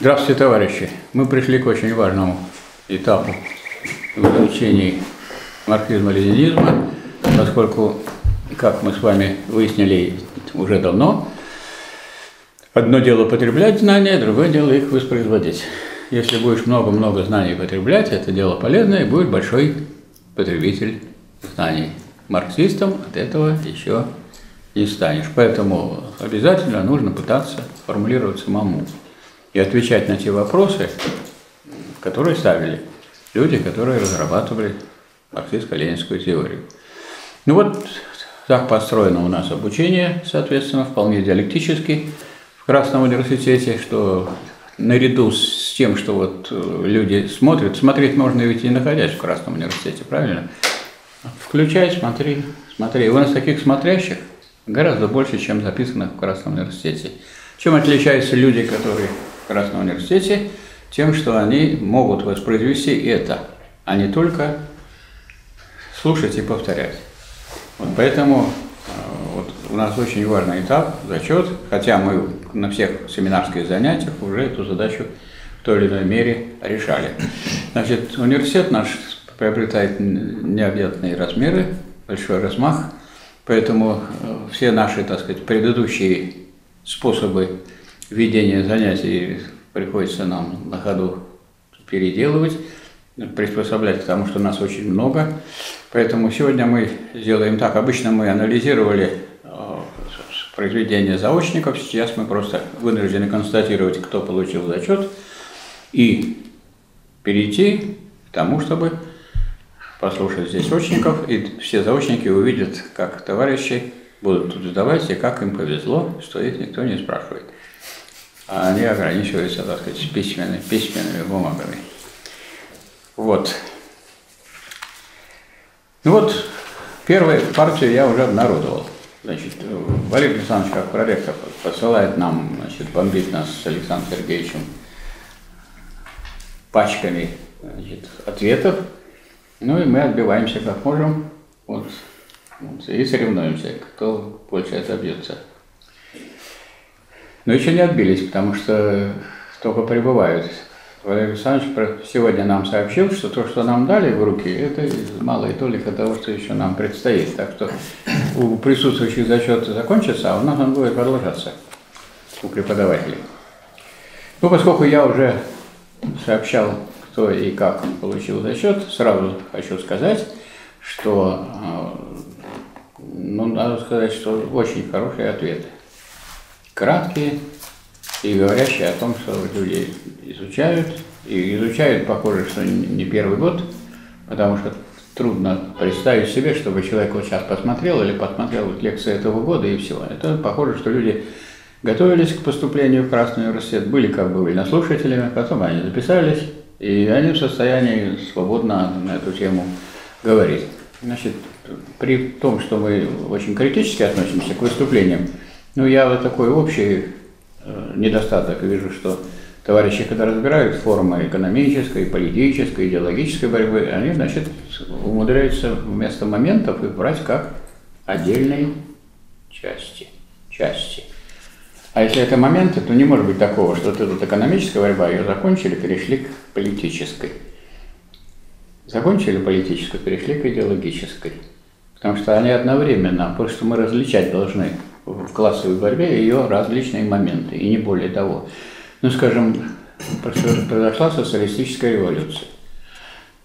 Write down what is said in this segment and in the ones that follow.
Здравствуйте, товарищи! Мы пришли к очень важному этапу в изучении марксизма-ленинизма, поскольку, как мы с вами выяснили уже давно, одно дело потреблять знания, другое дело их воспроизводить. Если будешь много-много знаний потреблять, это дело полезное, и будет большой потребитель знаний. Марксистом от этого еще не станешь. Поэтому обязательно нужно пытаться формулировать самому и отвечать на те вопросы, которые ставили люди, которые разрабатывали марксистско-ленинскую теорию. Ну вот так построено у нас обучение, соответственно, вполне диалектически Красном университете, что наряду с тем, что вот э, люди смотрят, смотреть можно ведь и находясь в Красном университете, правильно? Включай, смотри, смотри. У нас таких смотрящих гораздо больше, чем записанных в Красном университете. Чем отличаются люди, которые в Красном университете? Тем, что они могут воспроизвести это, а не только слушать и повторять. Вот поэтому э, вот у нас очень важный этап, зачет, хотя мы на всех семинарских занятиях уже эту задачу в той или иной мере решали. Значит, университет наш приобретает необъятные размеры, большой размах, поэтому э, все наши, так сказать, предыдущие способы ведения занятий приходится нам на ходу переделывать, приспособлять к тому, что нас очень много. Поэтому сегодня мы сделаем так. Обычно мы анализировали произведения заочников, сейчас мы просто вынуждены констатировать, кто получил зачет, и перейти к тому, чтобы послушать здесь очников, и все заочники увидят, как товарищи будут тут сдавать, и как им повезло, что их никто не спрашивает. А они ограничиваются, так сказать, письменными, письменными бумагами. Вот. Ну вот, первую партию я уже обнародовал. Значит, Валерий Александрович, как проректор, посылает нам, значит, бомбить нас с Александром Сергеевичем пачками значит, ответов, ну и мы отбиваемся как можем, вот, вот, и соревнуемся, кто больше отобьется. Но еще не отбились, потому что только прибывают. Валерий Александрович сегодня нам сообщил, что то, что нам дали в руки, это малая толика того, что еще нам предстоит. Так что у присутствующих зачеты закончится, а у нас он будет продолжаться, у преподавателей. Ну, поскольку я уже сообщал, кто и как получил зачет, сразу хочу сказать, что, э, ну, надо сказать, что очень хорошие ответы. Краткие, и говорящие о том, что люди изучают, и изучают, похоже, что не первый год, потому что трудно представить себе, чтобы человек вот сейчас посмотрел или посмотрел вот лекции этого года и все. Это похоже, что люди готовились к поступлению в Красный университет, были как бы вольнослушателями, потом они записались, и они в состоянии свободно на эту тему говорить. Значит, при том, что мы очень критически относимся к выступлениям, ну, я вот такой общий Э, недостаток. Вижу, что товарищи, когда разбирают формы экономической, политической, идеологической борьбы, они, значит, умудряются вместо моментов их брать как отдельные части. части. А если это моменты, то не может быть такого, что вот эта экономическая борьба, ее закончили, перешли к политической. Закончили политическую, перешли к идеологической. Потому что они одновременно, потому что мы различать должны в классовой борьбе ее различные моменты, и не более того. Ну, скажем, произошла социалистическая революция.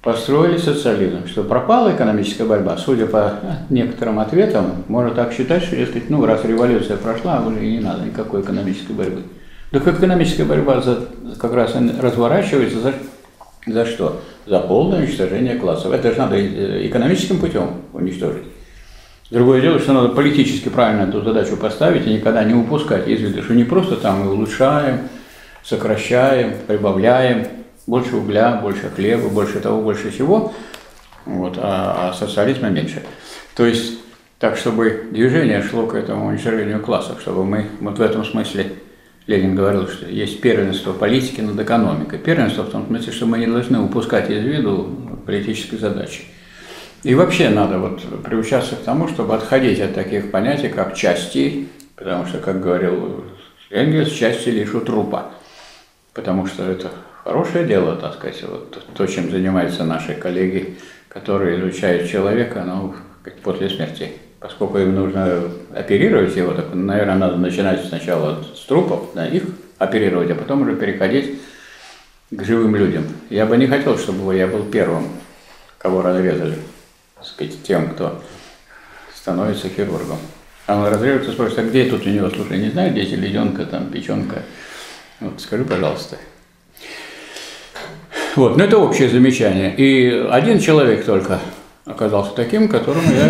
Построили социализм, что пропала экономическая борьба, судя по некоторым ответам, можно так считать, что, дескать, ну, раз революция прошла, уже и не надо никакой экономической борьбы. Так экономическая борьба за, как раз разворачивается за, за что? За полное уничтожение классов. Это же надо э, экономическим путем уничтожить. Другое дело, что надо политически правильно эту задачу поставить и никогда не упускать из виду, что не просто там мы улучшаем, сокращаем, прибавляем, больше угля, больше хлеба, больше того, больше всего, вот, а, а социализма меньше. То есть так, чтобы движение шло к этому уничтожению классов, чтобы мы вот в этом смысле Ленин говорил, что есть первенство политики над экономикой. Первенство в том смысле, что мы не должны упускать из виду политической задачи. И вообще надо вот приучаться к тому, чтобы отходить от таких понятий, как части, потому что, как говорил Энгельс, части лишь у трупа. Потому что это хорошее дело, так сказать, вот то, чем занимаются наши коллеги, которые изучают человека, ну, после смерти. Поскольку им нужно оперировать его, так, наверное, надо начинать сначала с трупов, да, их оперировать, а потом уже переходить к живым людям. Я бы не хотел, чтобы я был первым, кого разрезали сказать, тем, кто становится хирургом. А он разрежется, спрашивает, а где тут у него, слушай, не знаю, где селезенка, там, печенка. Вот, скажи, пожалуйста. Вот, но это общее замечание. И один человек только оказался таким, которому я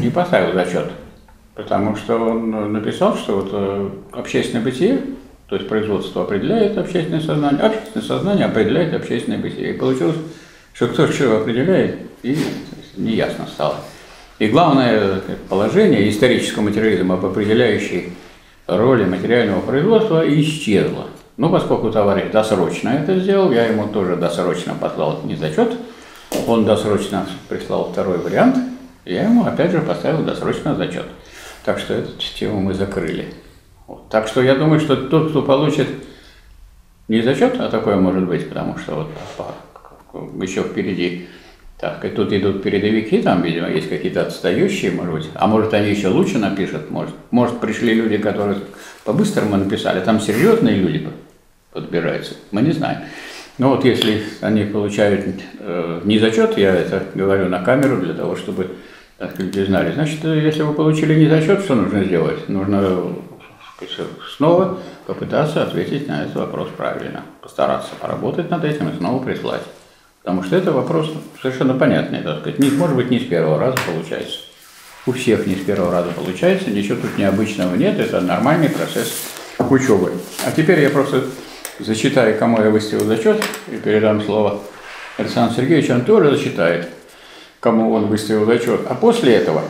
не поставил зачет. Потому что он написал, что вот э, общественное бытие, то есть производство определяет общественное сознание, общественное сознание определяет общественное бытие. И получилось, что кто что определяет, и неясно стало. И главное положение исторического материализма об определяющей роли материального производства исчезло. Ну, поскольку товарищ досрочно это сделал, я ему тоже досрочно послал не зачет, он досрочно прислал второй вариант, я ему опять же поставил досрочно зачет. Так что эту тему мы закрыли. Вот. Так что я думаю, что тот, кто получит не зачет, а такое может быть, потому что вот еще впереди так, и тут идут передовики, там, видимо, есть какие-то отстающие, может быть. А может, они еще лучше напишут, может. Может, пришли люди, которые по-быстрому написали. Там серьезные люди подбираются, мы не знаем. Но вот если они получают э, не зачет, я это говорю на камеру для того, чтобы так люди знали. Значит, если вы получили не зачет, что нужно сделать? Нужно снова попытаться ответить на этот вопрос правильно. Постараться поработать над этим и снова прислать. Потому что это вопрос совершенно понятный, так сказать. Не, может быть, не с первого раза получается. У всех не с первого раза получается, ничего тут необычного нет, это нормальный процесс учебы. А теперь я просто зачитаю, кому я выставил зачет, и передам слово Александру Сергеевичу, он тоже зачитает, кому он выставил зачет. А после этого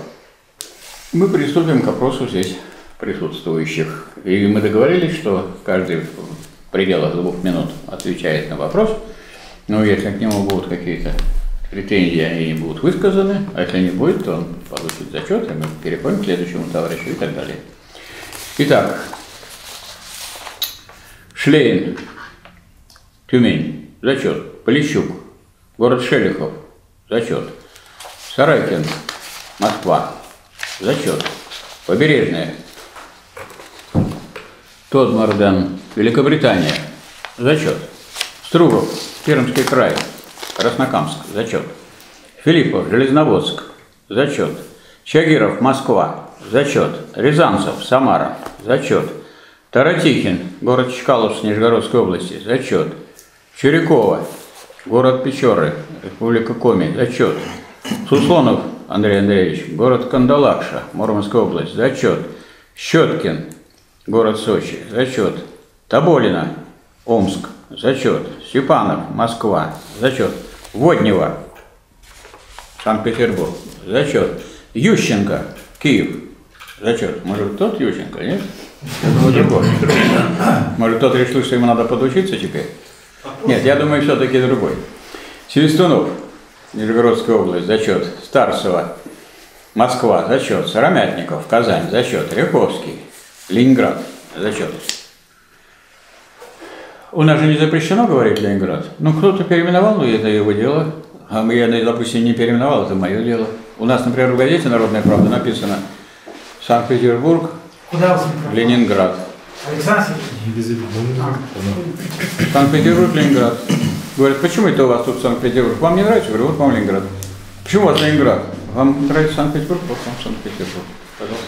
мы приступим к вопросу здесь присутствующих. И мы договорились, что каждый в пределах двух минут отвечает на вопрос – но если к нему будут какие-то претензии, они не будут высказаны, а если не будет, то он получит зачет, и мы переходим к следующему товарищу и так далее. Итак, Шлейн, Тюмень, зачет. Полищук, город Шелихов, зачет. Сарайкин, Москва, зачет. Побережная, Тодмарден, Великобритания, зачет. Струвов, Пермский край, Краснокамск, зачет. Филиппов, Железноводск, зачет. Чагиров, Москва, зачет. Рязанцев, Самара, зачет. Таратихин, город Чкалов, Нижегородской области, зачет. Чурякова, город Печоры, Республика Коми, зачет. Суслонов Андрей Андреевич, город Кандалакша, Мурманская область, зачет. Щеткин, город Сочи, зачет. Тоболина, Омск, зачет. Степанов, Москва, зачет. Воднева, Санкт-Петербург, зачет. Ющенко, Киев, зачет. Может, тот Ющенко, нет? другой. Может, тот решил, что ему надо подучиться теперь? Нет, я думаю, все-таки другой. Селестунов, Нижегородская область, зачет. Старцева, Москва, зачет. Сыромятников, Казань, зачет. Ряховский, Ленинград, зачет. У нас же не запрещено говорить Ленинград. Ну, кто-то переименовал, но это его дело. А я, допустим, не переименовал, это мое дело. У нас, например, в газете «Народная правда» написано Санкт-Петербург, Куда Ленинград. Александр Санкт-Петербург, Ленинград. Говорят, почему это у вас тут Санкт-Петербург? Вам не нравится? Я говорю, вот вам Ленинград. Почему у вас Ленинград? Вам нравится Санкт-Петербург? Вот вам Санкт-Петербург. Пожалуйста.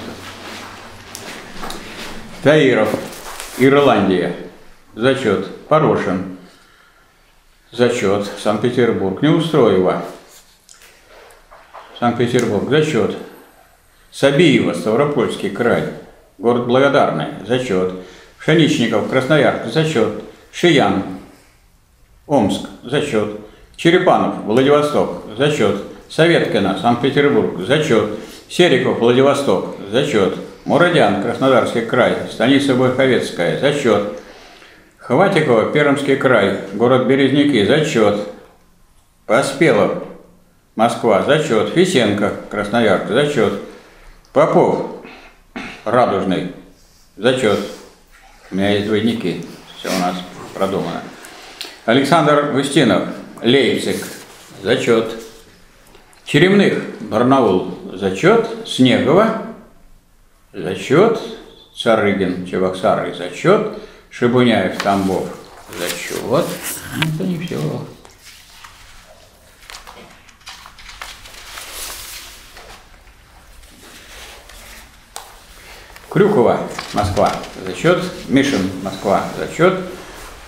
Таиров, Ирландия. Зачет. Порошин. Зачет. Санкт-Петербург. Неустроева. Санкт-Петербург. Зачет. Сабиева, Ставропольский край. Город Благодарный. Зачет. Пшеничников, Красноярск. Зачет. Шиян. Омск. Зачет. Черепанов, Владивосток. Зачет. Советкина, Санкт-Петербург. Зачет. Сериков, Владивосток. Зачет. Мурадян, Краснодарский край, станица Бойховецкая, зачет. Хватикова, Пермский край, город Березники, зачет. Поспелов, Москва, зачет. Фисенко, Красноярск, зачет. Попов, Радужный, зачет. У меня есть двойники, все у нас продумано. Александр Устинов, Лейпциг, зачет. Черемных, Барнаул, зачет. Снегова, зачет. Царыгин, Чебоксары, зачет. Шибуняев, Тамбов, зачет. Это не все. Крюкова, Москва, зачет. Мишин, Москва, зачет.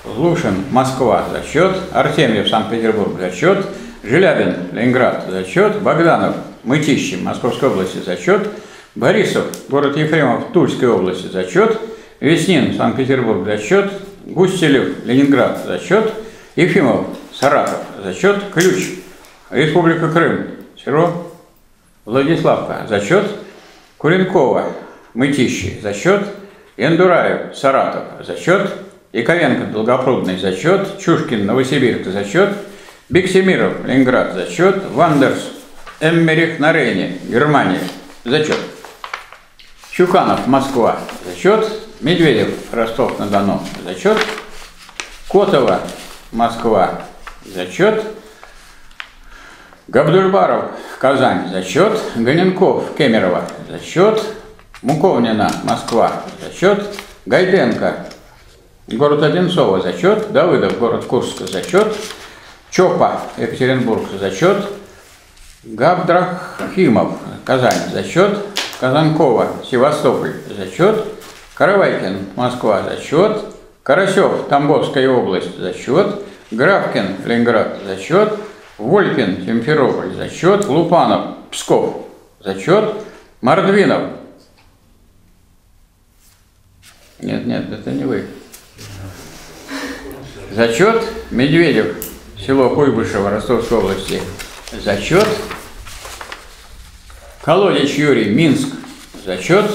Лушин, Москва, зачет. Артемьев, Санкт-Петербург, зачет. Желябин, Ленинград, зачет. Богданов, Мытищи, Московской области, зачет. Борисов, город Ефремов, Тульской области, зачет. Веснин, Санкт-Петербург, зачет. Густелев, Ленинград, зачет. Ефимов, Саратов, зачет. Ключ, Республика Крым, Серо, Владиславка, зачет. Куренкова, Мытищи, зачет. Яндураев, Саратов, зачет. Яковенко, Долгопрудный, зачет. Чушкин, Новосибирск, зачет. Бексимиров, Ленинград, зачет. Вандерс, Эммерих на Рейне, Германия, зачет. Чуканов, Москва, зачет. Медведев, Ростов-на-Дону, зачет. Котова, Москва, зачет. Габдульбаров, Казань, зачет. Ганенков, Кемерово, зачет. Муковнина, Москва, зачет. Гайденко, город Одинцово, зачет. Давыдов, город Курск, зачет. Чопа, Екатеринбург, зачет. Габдрахимов, Казань, зачет. Казанкова, Севастополь, зачет. Каравайкин, Москва, зачет. Карасев, Тамбовская область, зачет. Графкин, Ленинград, зачет. Волькин, Симферополь, зачет. Лупанов, Псков, зачет. Мордвинов. Нет, нет, это не вы. Зачет. Медведев, село Куйбышево, Ростовской области, зачет. Колодич Юрий, Минск, зачет.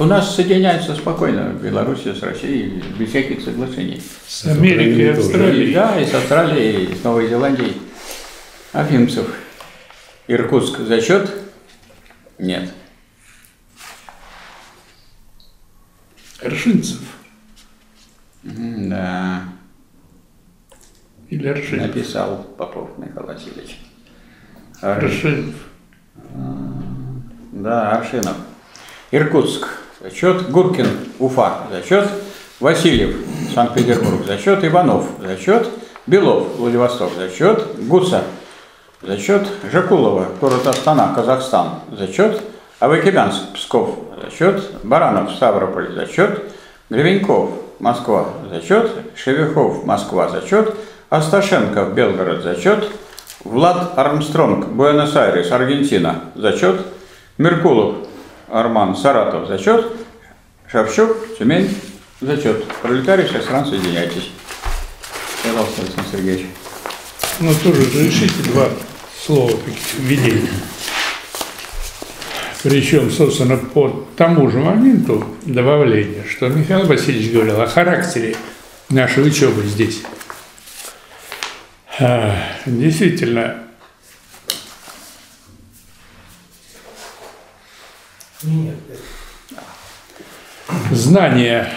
У нас соединяется спокойно Белоруссия с Россией без всяких соглашений. С Америкой и Австралией. Да, и с Австралией, и с Новой Зеландией. Афимцев. Иркутск зачет? Нет. Аршинцев Да, или Аршинов? написал Попов Михаил Васильевич. Арш- Аршинов. Да, Аршинов. Иркутск. Зачет. Гуркин. Уфа. Зачет. Васильев. Санкт-Петербург. Зачет. Иванов. Зачет. Белов. Владивосток. Зачет. Гуца. Зачет. Жакулова. Город Астана. Казахстан. Зачет. Авакимянск. Псков. Зачет. Баранов. Ставрополь. Зачет. Гребеньков. Москва. Зачет. Шевихов. Москва. Зачет. Асташенко. Белгород. Зачет. Влад Армстронг. Буэнос-Айрес. Аргентина. Зачет. Меркулов. Арман. Саратов. Зачет. Шевчук. Тюмень. Зачет. Пролетарий всех стран, соединяйтесь. Пожалуйста, Александр Сергеевич. Ну, тоже разрешите два слова введения. Причем, собственно, по тому же моменту добавление, что Михаил Васильевич говорил о характере нашей учебы здесь. А, Знания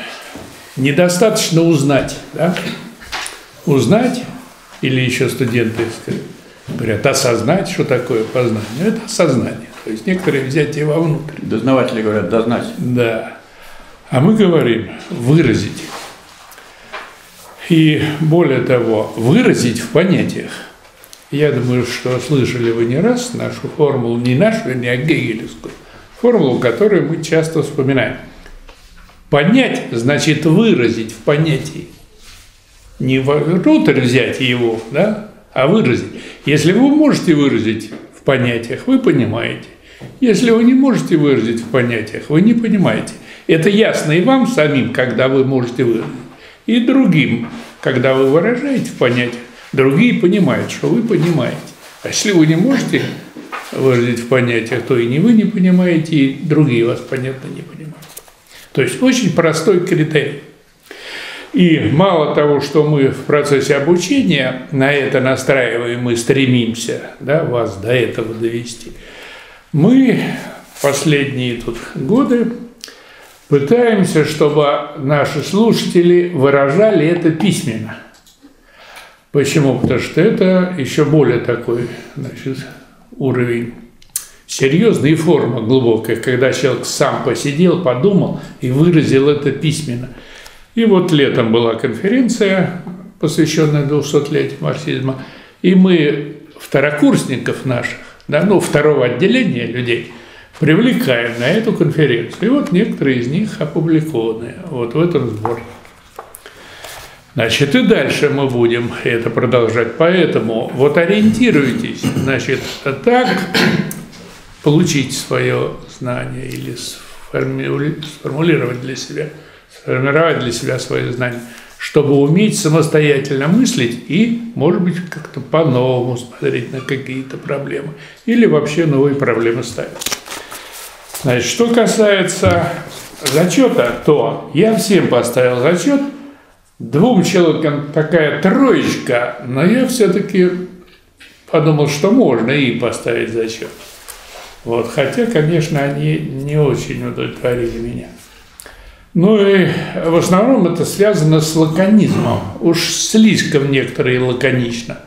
недостаточно узнать, да? Узнать, или еще студенты говорят, осознать, что такое познание. Ну, Это осознание, то есть некоторые взятие вовнутрь. Дознаватели говорят, дознать. Да. А мы говорим выразить. И более того, выразить в понятиях. Я думаю, что слышали вы не раз нашу формулу, не нашу, не а гегелевскую, формулу, которую мы часто вспоминаем. Понять значит выразить в понятии. Не внутрь взять его, да, а выразить. Если вы можете выразить в понятиях, вы понимаете. Если вы не можете выразить в понятиях, вы не понимаете. Это ясно и вам самим, когда вы можете выразить, и другим, когда вы выражаете в понятиях. Другие понимают, что вы понимаете. А если вы не можете выразить в понятиях, то и не вы не понимаете, и другие вас, понятно, не понимают. То есть очень простой критерий. И мало того, что мы в процессе обучения на это настраиваем и стремимся да, вас до этого довести, мы последние тут годы пытаемся, чтобы наши слушатели выражали это письменно. Почему? Потому что это еще более такой значит, уровень серьезный и форма глубокая, когда человек сам посидел, подумал и выразил это письменно – и вот летом была конференция, посвященная 200-летию марксизма, и мы второкурсников наших, да, ну, второго отделения людей, привлекаем на эту конференцию. И вот некоторые из них опубликованы вот в этом сборнике. Значит, и дальше мы будем это продолжать. Поэтому вот ориентируйтесь, значит, так получить свое знание или сформулировать для себя – сформировать для себя свои знания, чтобы уметь самостоятельно мыслить и, может быть, как-то по-новому смотреть на какие-то проблемы или вообще новые проблемы ставить. Значит, что касается зачета, то я всем поставил зачет, двум человекам такая троечка, но я все-таки подумал, что можно и поставить зачет. Вот, хотя, конечно, они не очень удовлетворили меня. Ну и в основном это связано с лаконизмом. Уж слишком некоторые лаконично.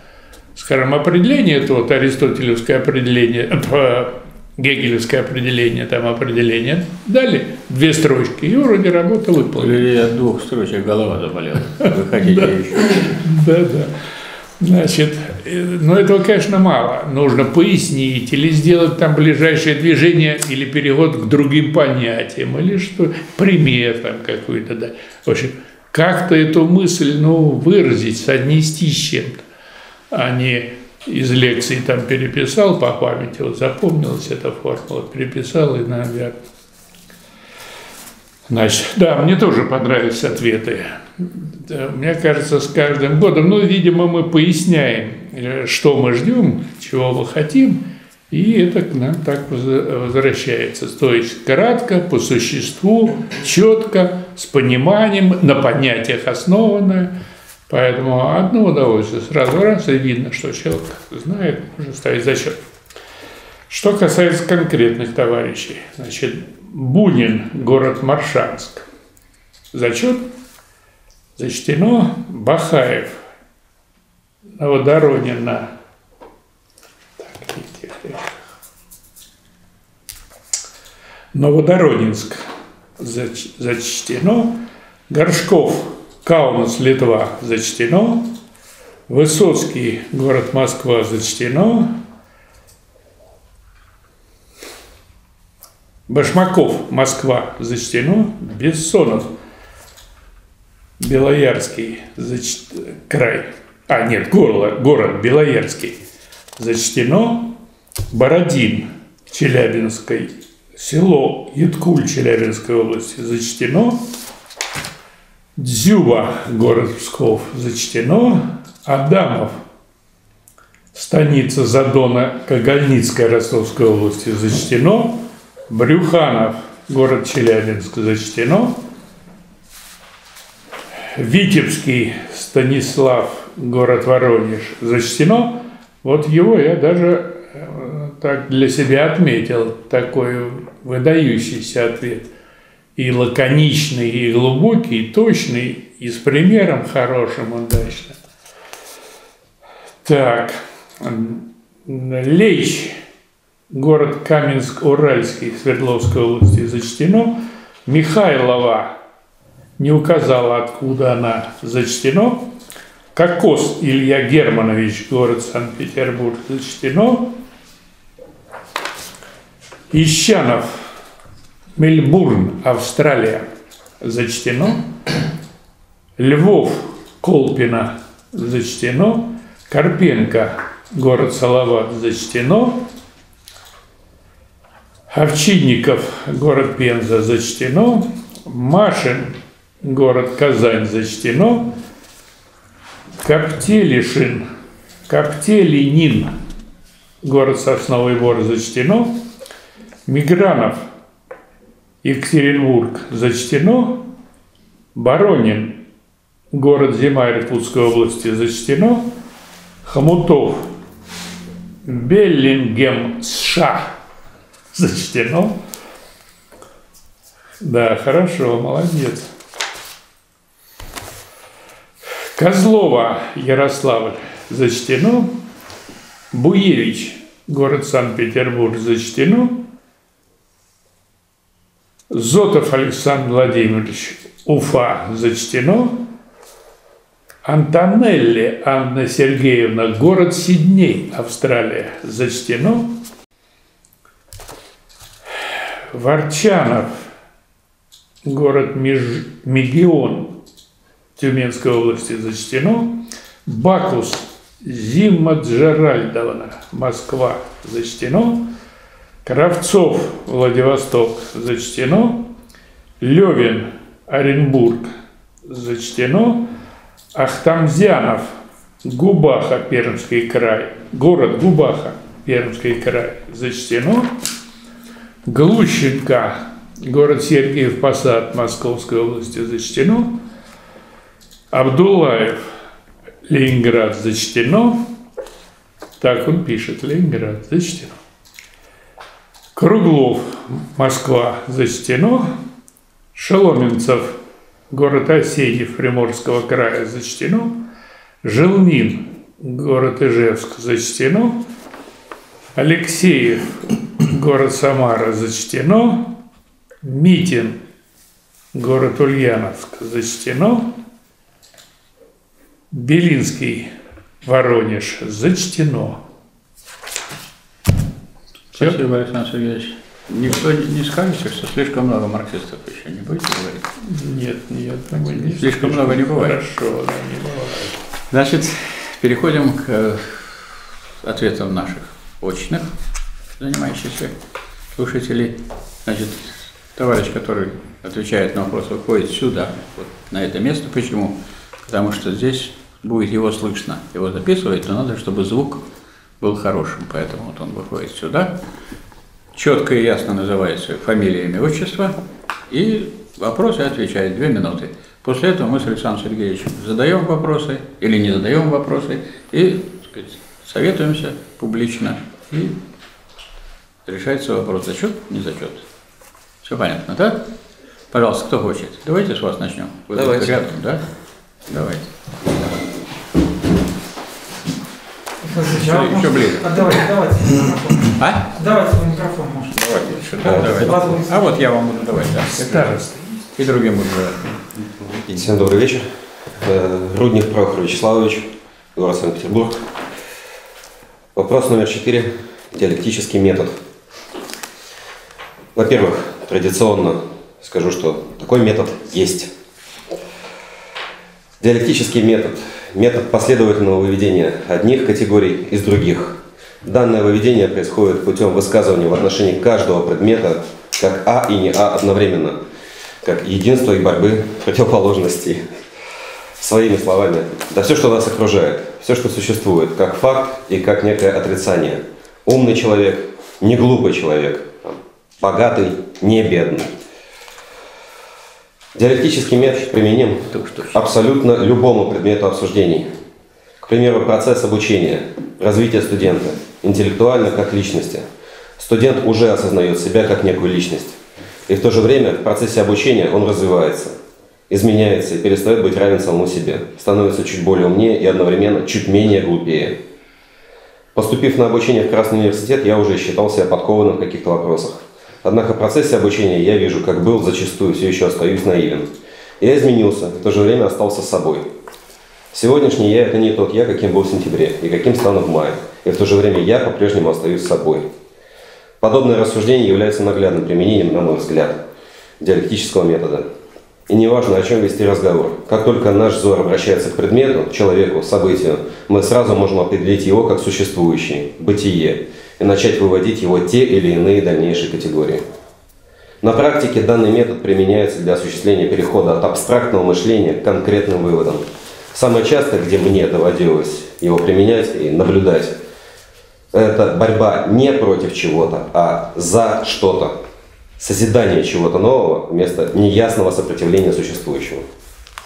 Скажем, определение, это вот аристотелевское определение, гегелевское определение, там определение, дали две строчки, и вроде работа выполнена. Или от двух строчек голова заболела. Вы хотите еще? Да, да. Значит, э, но этого, конечно, мало. Нужно пояснить или сделать там ближайшее движение или переход к другим понятиям, или что, пример там какой-то, да. В общем, как-то эту мысль, ну, выразить, соотнести с чем-то, а не из лекции там переписал по памяти, вот запомнилась эта формула, переписал и, наверное, Значит, да, мне тоже понравились ответы. Мне кажется, с каждым годом, ну, видимо, мы поясняем, э, что мы ждем, чего мы хотим, и это к нам так возвращается. То есть кратко, по существу, четко, с пониманием, на понятиях основанное. Поэтому одно удовольствие. Сразу раз и видно, что человек знает, можно ставить зачет. Что касается конкретных товарищей, значит, Бунин, город Маршанск. Зачет зачтено Бахаев, Новодоронина. Новодоронинск зач, зачтено. Горшков, Каунас, Литва зачтено. Высоцкий, город Москва зачтено. Башмаков, Москва, зачтено. Бессонов, Белоярский, зач... край. А, нет, город, город Белоярский. Зачтено. Бородин, Челябинской, село Яткуль Челябинской области. Зачтено. Дзюба, город Псков. Зачтено. Адамов, станица Задона Кагальницкой Ростовской области. Зачтено. Брюханов, город Челябинск, зачтено. Витебский Станислав, город Воронеж, зачтено. Вот его я даже э, так для себя отметил, такой выдающийся ответ. И лаконичный, и глубокий, и точный, и с примером хорошим, удачным. Так, Лейч город Каменск-Уральский Свердловской области зачтено. Михайлова не указала, откуда она зачтено. Кокос Илья Германович, город Санкт-Петербург, зачтено. Ищанов, Мельбурн, Австралия, зачтено. Львов, Колпина, зачтено. Карпенко, город Салават, зачтено. Овчинников, город Пенза, зачтено. Машин, город Казань, зачтено. Коптелишин, Коптелинин, город Сосновый Бор зачтено. Мигранов, Екатеринбург зачтено. Баронин, город Зима Иркутской области зачтено. Хомутов, Беллингем, США зачтено. Да, хорошо, молодец. Козлова, Ярославль, зачтено. Буевич, город Санкт-Петербург, зачтено. Зотов Александр Владимирович, Уфа, зачтено. Антонелли Анна Сергеевна, город Сидней, Австралия, зачтено. Ворчанов, город Меж... Мегион, Тюменской области, зачтено. Бакус, Зима Джеральдовна, Москва, зачтено. Кравцов, Владивосток, зачтено. Левин, Оренбург, зачтено. Ахтамзянов, Губаха, Пермский край, город Губаха, Пермский край, зачтено. Глущенко, город Сергиев Посад, Московской области, зачтено. Абдулаев, Ленинград, зачтено. Так он пишет, Ленинград, зачтено. Круглов, Москва, зачтено. Шеломенцев, город Осеев Приморского края, зачтено. Желнин, город Ижевск, зачтено. Алексеев, город Самара, зачтено. Митин, город Ульяновск, зачтено. Белинский, Воронеж, зачтено. Спасибо, Александр Сергеевич. Никто не скажете, что слишком много марксистов еще не будете говорить? Нет, нет, мы не Слишком много не бывает. Хорошо, да, не бывает. Значит, переходим к э, ответам наших очных занимающихся слушателей. Значит, товарищ, который отвечает на вопрос, выходит сюда, вот на это место. Почему? Потому что здесь будет его слышно. Его записывать, но надо, чтобы звук был хорошим. Поэтому вот он выходит сюда, четко и ясно называет свою фамилию, имя, отчество, и вопросы отвечает две минуты. После этого мы с Александром Сергеевичем задаем вопросы или не задаем вопросы и сказать, советуемся публично и решается вопрос зачет, не зачет. Все понятно, да? Пожалуйста, кто хочет? Давайте с вас начнем. Вы Давайте. рядом, да? Давайте. Еще, еще ближе. А, давайте, давайте. А? Давайте свой микрофон, может. Давайте сюда, давайте. Вас будет А вот я вам буду давать, да. Староста. И другим буду давать. Всем добрый вечер. Э, Рудник Прохор Вячеславович, город Санкт-Петербург. Вопрос номер четыре. Диалектический метод. Во-первых, традиционно скажу, что такой метод есть. Диалектический метод – метод последовательного выведения одних категорий из других. Данное выведение происходит путем высказывания в отношении каждого предмета как А и не А одновременно, как единство и борьбы противоположностей. Своими словами, да все, что нас окружает, все, что существует, как факт и как некое отрицание. Умный человек, не глупый человек, богатый, не бедный. Диалектический метод применим абсолютно любому предмету обсуждений. К примеру, процесс обучения, развитие студента, интеллектуально как личности. Студент уже осознает себя как некую личность. И в то же время в процессе обучения он развивается, изменяется и перестает быть равен самому себе, становится чуть более умнее и одновременно чуть менее глупее. Поступив на обучение в Красный университет, я уже считал себя подкованным в каких-то вопросах. Однако в процессе обучения я вижу, как был, зачастую все еще остаюсь наивен. Я изменился, в то же время остался собой. Сегодняшний я – это не тот я, каким был в сентябре, и каким стану в мае. И в то же время я по-прежнему остаюсь собой. Подобное рассуждение является наглядным применением, на мой взгляд, диалектического метода. И неважно, о чем вести разговор. Как только наш взор обращается к предмету, человеку, событию, мы сразу можем определить его как существующий, бытие, и начать выводить его те или иные дальнейшие категории. На практике данный метод применяется для осуществления перехода от абстрактного мышления к конкретным выводам. Самое часто, где мне доводилось его применять и наблюдать, Это борьба не против чего-то, а за что-то. Созидание чего-то нового вместо неясного сопротивления существующего.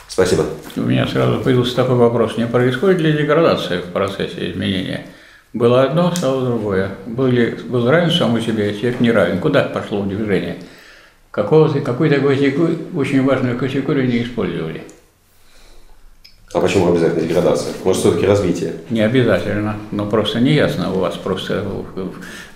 Спасибо. У меня сразу появился такой вопрос. Не происходит ли деградация в процессе изменения? Было одно, стало другое. Были, был равен самому себе, а теперь не равен. Куда пошло движение? Какого-то, какую-то очень важную категорию не использовали. А почему обязательно деградация? Может, все-таки развитие? Не обязательно, но просто не ясно у вас. Просто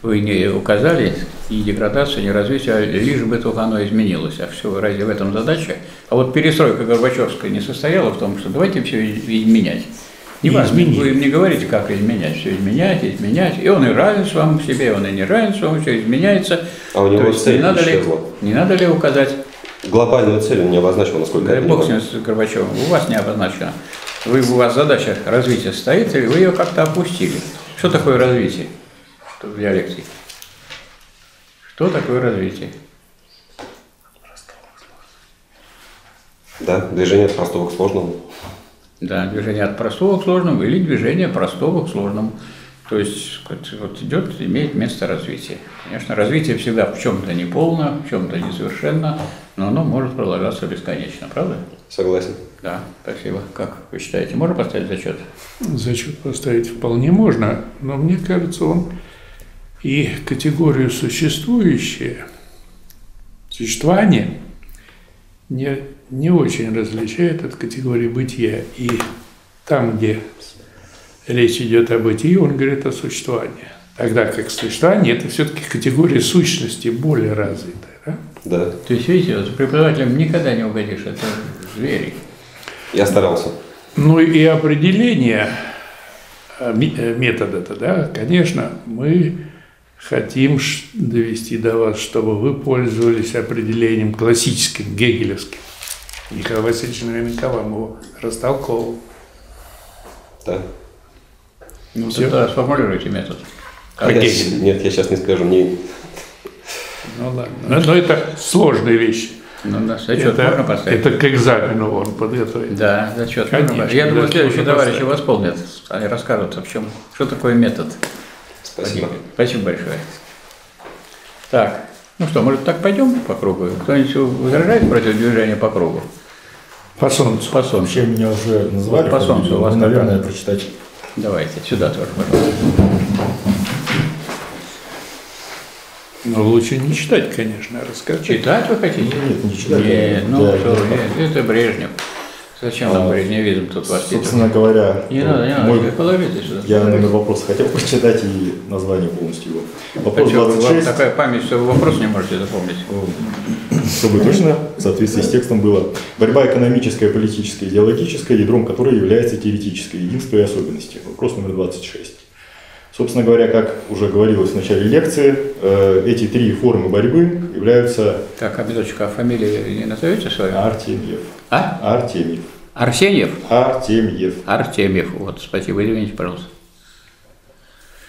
вы не указали ни деградацию, ни развитие, а лишь бы только оно изменилось. А все, разве в этом задача? А вот перестройка Горбачевская не состояла в том, что давайте все изменять. Не важно, вы им не говорите, как изменять. Все изменять, изменять. И он и равен вам себе, он и не равен вам, все изменяется. А у него есть, цель не надо, ли, не надо ли указать Глобальную цель он не обозначил, насколько да я бог понимаю. с ним, с Горбачевым, у вас не обозначено. Вы, у вас задача развития стоит, или вы ее как-то опустили. Что такое развитие в диалекте? Что такое развитие? Да, движение от простого к сложному. Да, движение от простого к сложному или движение простого к сложному. То есть вот идет, имеет место развитие. Конечно, развитие всегда в чем-то неполно, в чем-то несовершенно, но оно может продолжаться бесконечно, правда? Согласен. Да, спасибо. Как вы считаете, можно поставить зачет? Зачет поставить вполне можно, но мне кажется, он и категорию существующее, существование не, не очень различает от категории бытия. И там, где речь идет о бытии, он говорит о существовании. Тогда как существование – это все-таки категория сущности более развитая. Да? Да. То есть, видите, вот преподавателям никогда не угодишь, это звери. Я старался. Ну и определение э, э, метода-то, да, конечно, мы хотим довести до вас, чтобы вы пользовались определением классическим, гегелевским. Николай Васильевич наверняка вам его растолковал. Да. Ну, тогда сформулируйте метод. А я нет, я сейчас не скажу. Мне... Ну ладно. Но, но это сложная вещь. Ну, да, зачет можно Это, поставить? это к экзамену он подготовит. Да, зачет Конечно, можно. Я думаю, следующие можно товарищи поставить. восполнят. Они расскажут, в чем, что такое метод. Спасибо. Спасибо большое. Так, ну что, может так пойдем по кругу? Кто-нибудь возражает против движения по кругу? По солнцу. По солнцу. Вообще меня уже назвали. По солнцу у вас ну, наверное, какая? прочитать. Давайте, сюда тоже, пожалуйста. Но лучше не читать, конечно, а рассказать. Читать вы хотите? Ну, нет, не читать, Нет, ну что, я- нет, это Брежнев. Зачем нам А, брежневизм тут воспитывать? Собственно говоря, Не надо, не надо, мой- вы положите сюда. я номер вопроса хотел прочитать и название полностью его. А Вопрос что, у вас 26. такая память, что вы вопрос не можете запомнить? Чтобы точно в соответствии с текстом было. Борьба экономическая, политическая, идеологическая, ядром которой является теоретическое единство и особенности. Вопрос номер 26. Собственно говоря, как уже говорилось в начале лекции, э, эти три формы борьбы являются Так, а минуточку, а фамилию не назовете свою? Артемьев. А? Артемьев. Арсеньев? Артемьев. Артемьев. Вот, спасибо, извините, пожалуйста.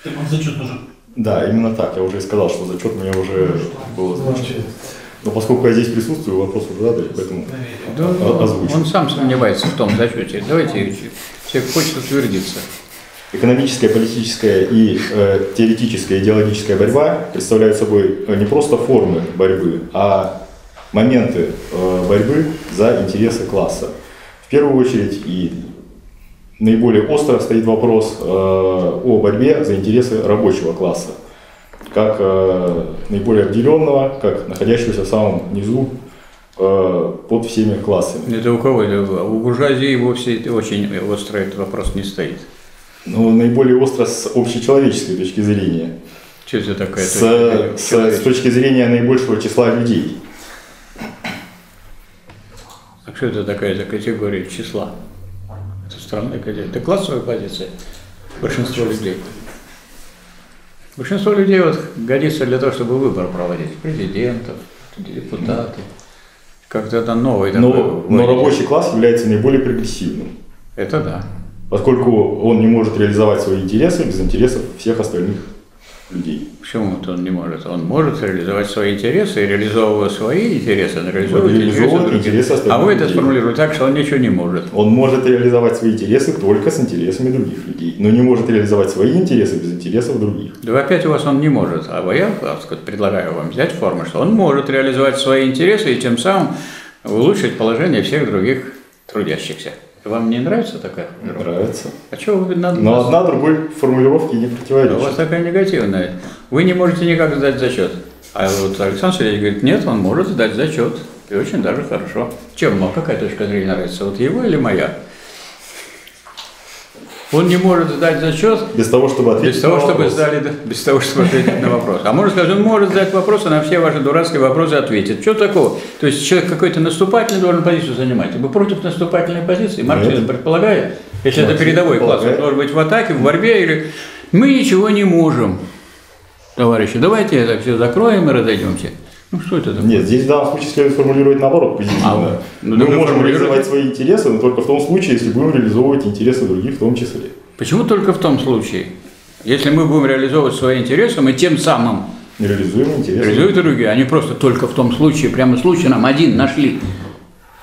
Так он зачет нужен. Да, именно так. Я уже и сказал, что зачет у меня уже был озвучен. Но поскольку я здесь присутствую, вопрос уже задали, поэтому Да, озвучу. он сам сомневается в том зачете. Давайте, человек хочет утвердиться. Экономическая, политическая и э, теоретическая, идеологическая борьба представляют собой э, не просто формы борьбы, а моменты э, борьбы за интересы класса. В первую очередь и наиболее остро стоит вопрос э, о борьбе за интересы рабочего класса, как э, наиболее обделенного, как находящегося в самом низу э, под всеми классами. Это у кого? Это У буржуазии вовсе очень остро этот вопрос не стоит. Но наиболее остро с общечеловеческой точки зрения. Что это такое? с, с- с точки зрения наибольшего числа людей. А что это такая за категория числа? Это странная категория. Это классовая позиция большинства людей. Большинство людей вот годится для того, чтобы выбор проводить. Президентов, депутаты. Как-то это новый такой. Но, но вводите. рабочий класс является наиболее прогрессивным, Это да. поскольку он не может реализовать свои интересы без интересов всех остальных людей. Почему вот он не может? Он может реализовать свои интересы, и реализовывая свои интересы, он реализовывает интересы Реализовывает других. интересы а вы это людей. сформулировали так, что он ничего не может. Он может реализовать свои интересы только с интересами других людей, но не может реализовать свои интересы без интересов других. Да опять у вас он не может. А я сказать, предлагаю вам взять форму, что он может реализовать свои интересы и тем самым улучшить положение всех других трудящихся. Вам не нравится такая? Нравится. А чего вы надо? Но одна другой формулировке не А у вас противоречит. такая негативная. Вы не можете никак сдать зачет. А вот Александр Сергеевич говорит, нет, он может сдать зачет. И очень даже хорошо. Чем вам какая точка зрения нравится? Вот его или моя? Он не может сдать зачет Без того, чтобы ответить без того, на чтобы вопрос. сдали, без того, чтобы ответить на вопрос. А можно сказать, он может задать вопросы, на все ваши дурацкие вопросы ответит. Что такого? То есть человек какой-то наступательный должен позицию занимать. Вы против наступательной позиции? Марксизм предполагает, если это передовой класс, он должен быть в атаке, в борьбе или мы ничего не можем. Товарищи, давайте это все закроем и разойдемся. Ну что это такое? Нет, здесь в данном случае следует формулировать наоборот позитивно. А, ну, Мы можем реализовать свои интересы, но только в том случае, если будем реализовывать интересы других в том числе. Почему только в том случае? Если мы будем реализовывать свои интересы, мы тем самым Реализуем интересы. Реализуют другие. Они просто только в том случае, прямо случай нам один нашли.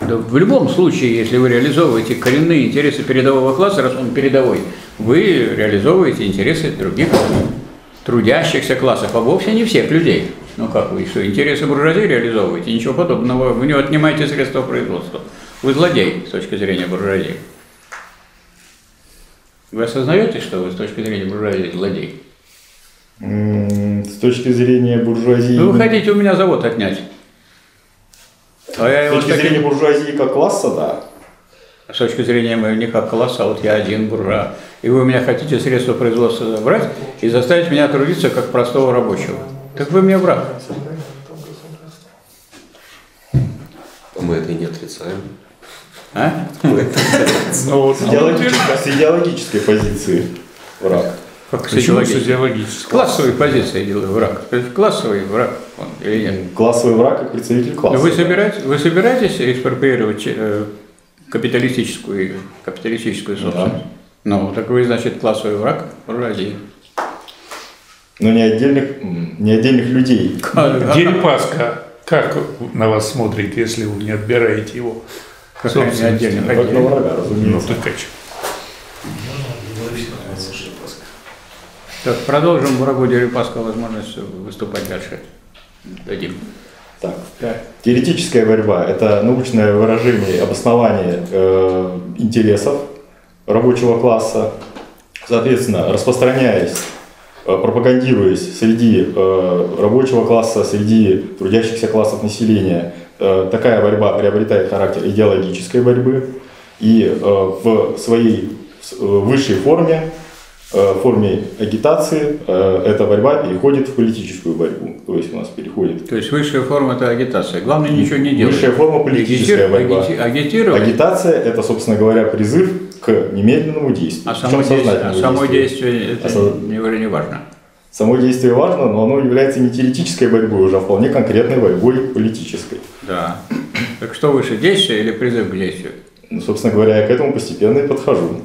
Да в любом случае, если вы реализовываете коренные интересы передового класса, раз он передовой, вы реализовываете интересы других трудящихся классов, а вовсе не всех людей. Ну как вы, что, интересы буржуазии реализовываете? Ничего подобного. Вы не отнимаете средства производства. Вы злодей с точки зрения буржуазии. Вы осознаете, что вы с точки зрения буржуазии злодей? С точки зрения буржуазии... Ну, вы хотите у меня завод отнять. А я С точки таким- зрения буржуазии как класса, да. С точки зрения моего не как класса, а вот я один буржуа. И вы у меня хотите средства производства забрать и заставить меня трудиться как простого рабочего. Так вы мне враг. Мы это и не отрицаем. А? Мы это Ну, С идеологической, с идеологической позиции враг. Как с Почему с идеологической? Классовой позиции делаю враг. То есть классовый враг он, или нет? Классовый враг как представитель класса. Но вы, да. собираетесь, вы собираетесь экспроприировать э, капиталистическую, капиталистическую собственность? Ну, так вы, значит, классовый враг буржуазии. Но не отдельных, не отдельных людей. Дерипаска, как на вас смотрит, если вы не отбираете его? Как собственности? отдельно Как на врага, Ну, разумеется. так а? Так, продолжим врагу Дерипаска возможность выступать дальше. Дадим. Так. Да. Теоретическая борьба – это научное выражение обоснование э, интересов рабочего класса, соответственно, распространяясь, пропагандируясь среди э, рабочего класса, среди трудящихся классов населения, э, такая борьба приобретает характер идеологической борьбы. И э, в своей э, высшей форме, э, форме агитации, э, эта борьба переходит в политическую борьбу, то есть у нас переходит То есть высшая форма – это агитация. Главное ничего не делать. Высшая форма политическая Агити- борьба. агити- Агитировать, Агитация – это, собственно говоря, призыв к немедленному действию. а само, действие, а само действию. действие это со- не, не важно. Само действие важно, но оно является не теоретической борьбой уже, а вполне конкретной борьбой политической. Да. Так что выше, действие или призыв к действию? Ну, собственно говоря, я к этому постепенно и подхожу.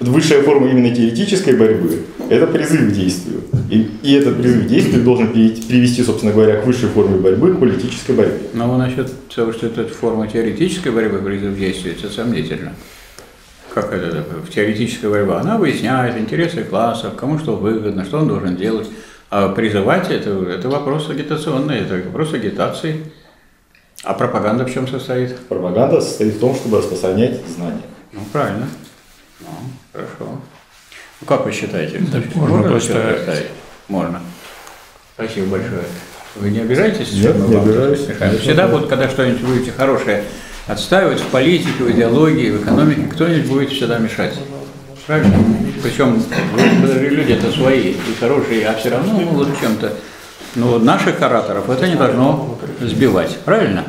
Высшая форма именно теоретической борьбы – это призыв к действию. И, и этот призыв к действию должен привести, собственно говоря, к высшей форме борьбы, к политической борьбе. Но насчет того, что это форма теоретической борьбы, призыв к действию, это сомнительно. Как это такое? В теоретической борьбе она выясняет интересы классов, кому что выгодно, что он должен делать. А призывать это, это вопрос агитационный, это вопрос агитации. А пропаганда в чем состоит? Пропаганда состоит в том, чтобы распространять знания. Ну, правильно. Ну, хорошо. Ну, как вы считаете? Александр можно Ильич, поставить. поставить? Можно. Спасибо большое. Вы не обижаетесь? Нет, не обижаюсь. Всегда вот, когда что-нибудь будете хорошее отстаивать в политике, в идеологии, в экономике, кто-нибудь будет всегда мешать. Правильно? Причем люди это свои и хорошие, а все равно могут чем-то. Но вот наших ораторов это не должно сбивать. Правильно?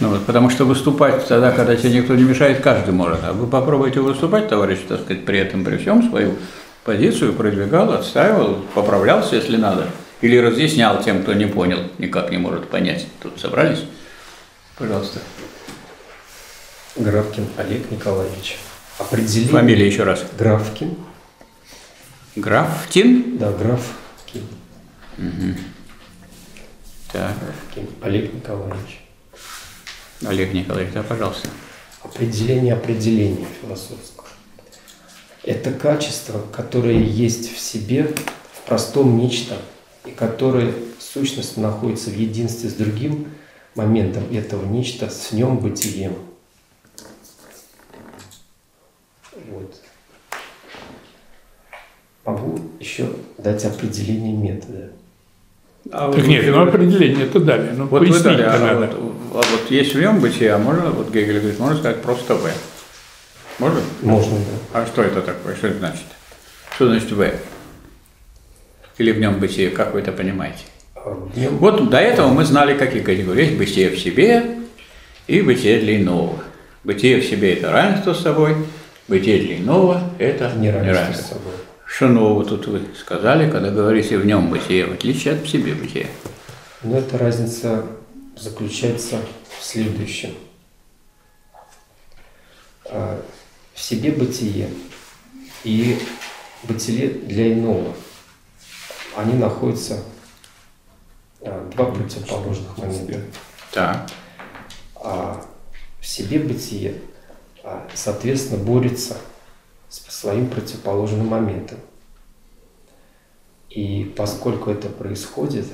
Ну, вот, потому что выступать тогда, когда тебе никто не мешает, каждый может. А вы попробуйте выступать, товарищ, так сказать, при этом, при всем свою позицию продвигал, отстаивал, поправлялся, если надо. Или разъяснял тем, кто не понял, никак не может понять. Тут собрались? Пожалуйста. Графкин Олег Николаевич. Определение. Фамилия еще раз. Графкин. Графтин? Да, граф Так, Кем? Олег Николаевич. Олег Николаевич, да, пожалуйста. Определение определения философского. Это качество, которое есть в себе, в простом нечто, и которое сущность находится в единстве с другим моментом этого нечто, с нем бытием. Вот. Могу еще дать определение метода. А Так вы- нет, ну определение это дали. Ну, Вот вы дали, а, надо. вот, а вот есть в нем бытие, а можно, вот Гегель говорит, можно сказать просто В. Можно? Можно, да. А что это такое? Что это значит? Что значит В? Или в нем бытие? Как вы это понимаете? А нем Вот до этого мы знали, какие категории. Есть бытие в себе и бытие для иного. Бытие в себе – это равенство с собой, бытие для иного – это неравенство с собой. Что нового тут вы сказали, когда говорите в нем бытие, в отличие от в себе бытия? Но эта разница заключается в следующем. А, В себе бытие и бытие для иного, они находятся а, два противоположных момента. Так. А в себе бытие, а, соответственно, борется своим противоположным моментом. И поскольку это происходит,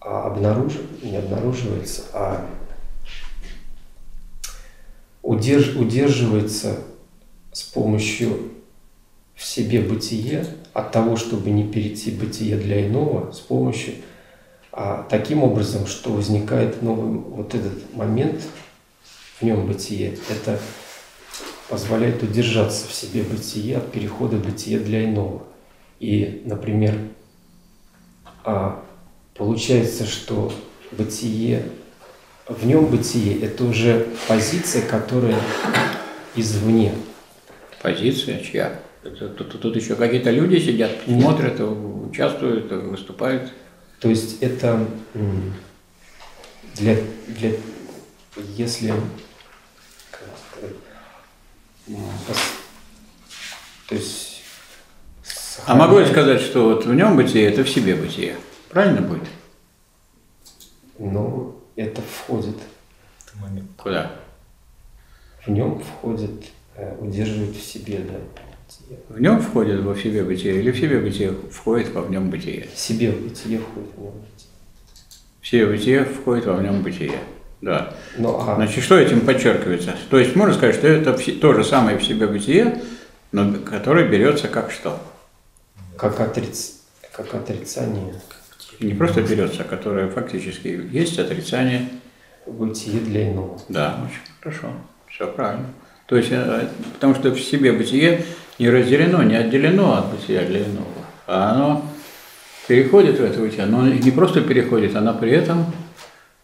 а обнаружив, не обнаруживается, а удерж, удерживается с помощью в себе бытие от того, чтобы не перейти бытие для иного, с помощью а, таким образом, что возникает новый вот этот момент в нем бытие, это позволяет удержаться в себе бытие от перехода в бытие для иного. И, например, а, получается, что бытие, в нем бытие – это уже позиция, которая извне. Позиция чья? Это- Тут, тут еще какие-то люди сидят, Нет. смотрят, участвуют, выступают. То есть это для, для если как сказать, м, пос- то есть А могу я сказать, что вот в нем бытие – это в себе бытие? Правильно будет? Ну, это входит, Куда? в нем входит, э, удерживает в себе, да, бытие. В нем входит во в себе бытие или в себе бытие входит во в нем бытие? В себе бытие входит в нем бытие. В себе бытие входит во в нем бытие. Да. Ну, а Значит, что этим подчеркивается? То есть можно сказать, что это то же самое в себе бытие, но которое берется как что? как, отриц... как отрицание Не просто берется, а которое фактически есть отрицание. бытие для иного. Да, очень хорошо. Все правильно. То есть, э, потому что в себе бытие не разделено, не отделено от бытия для иного, а оно переходит в это бытие, но не просто переходит, оно при этом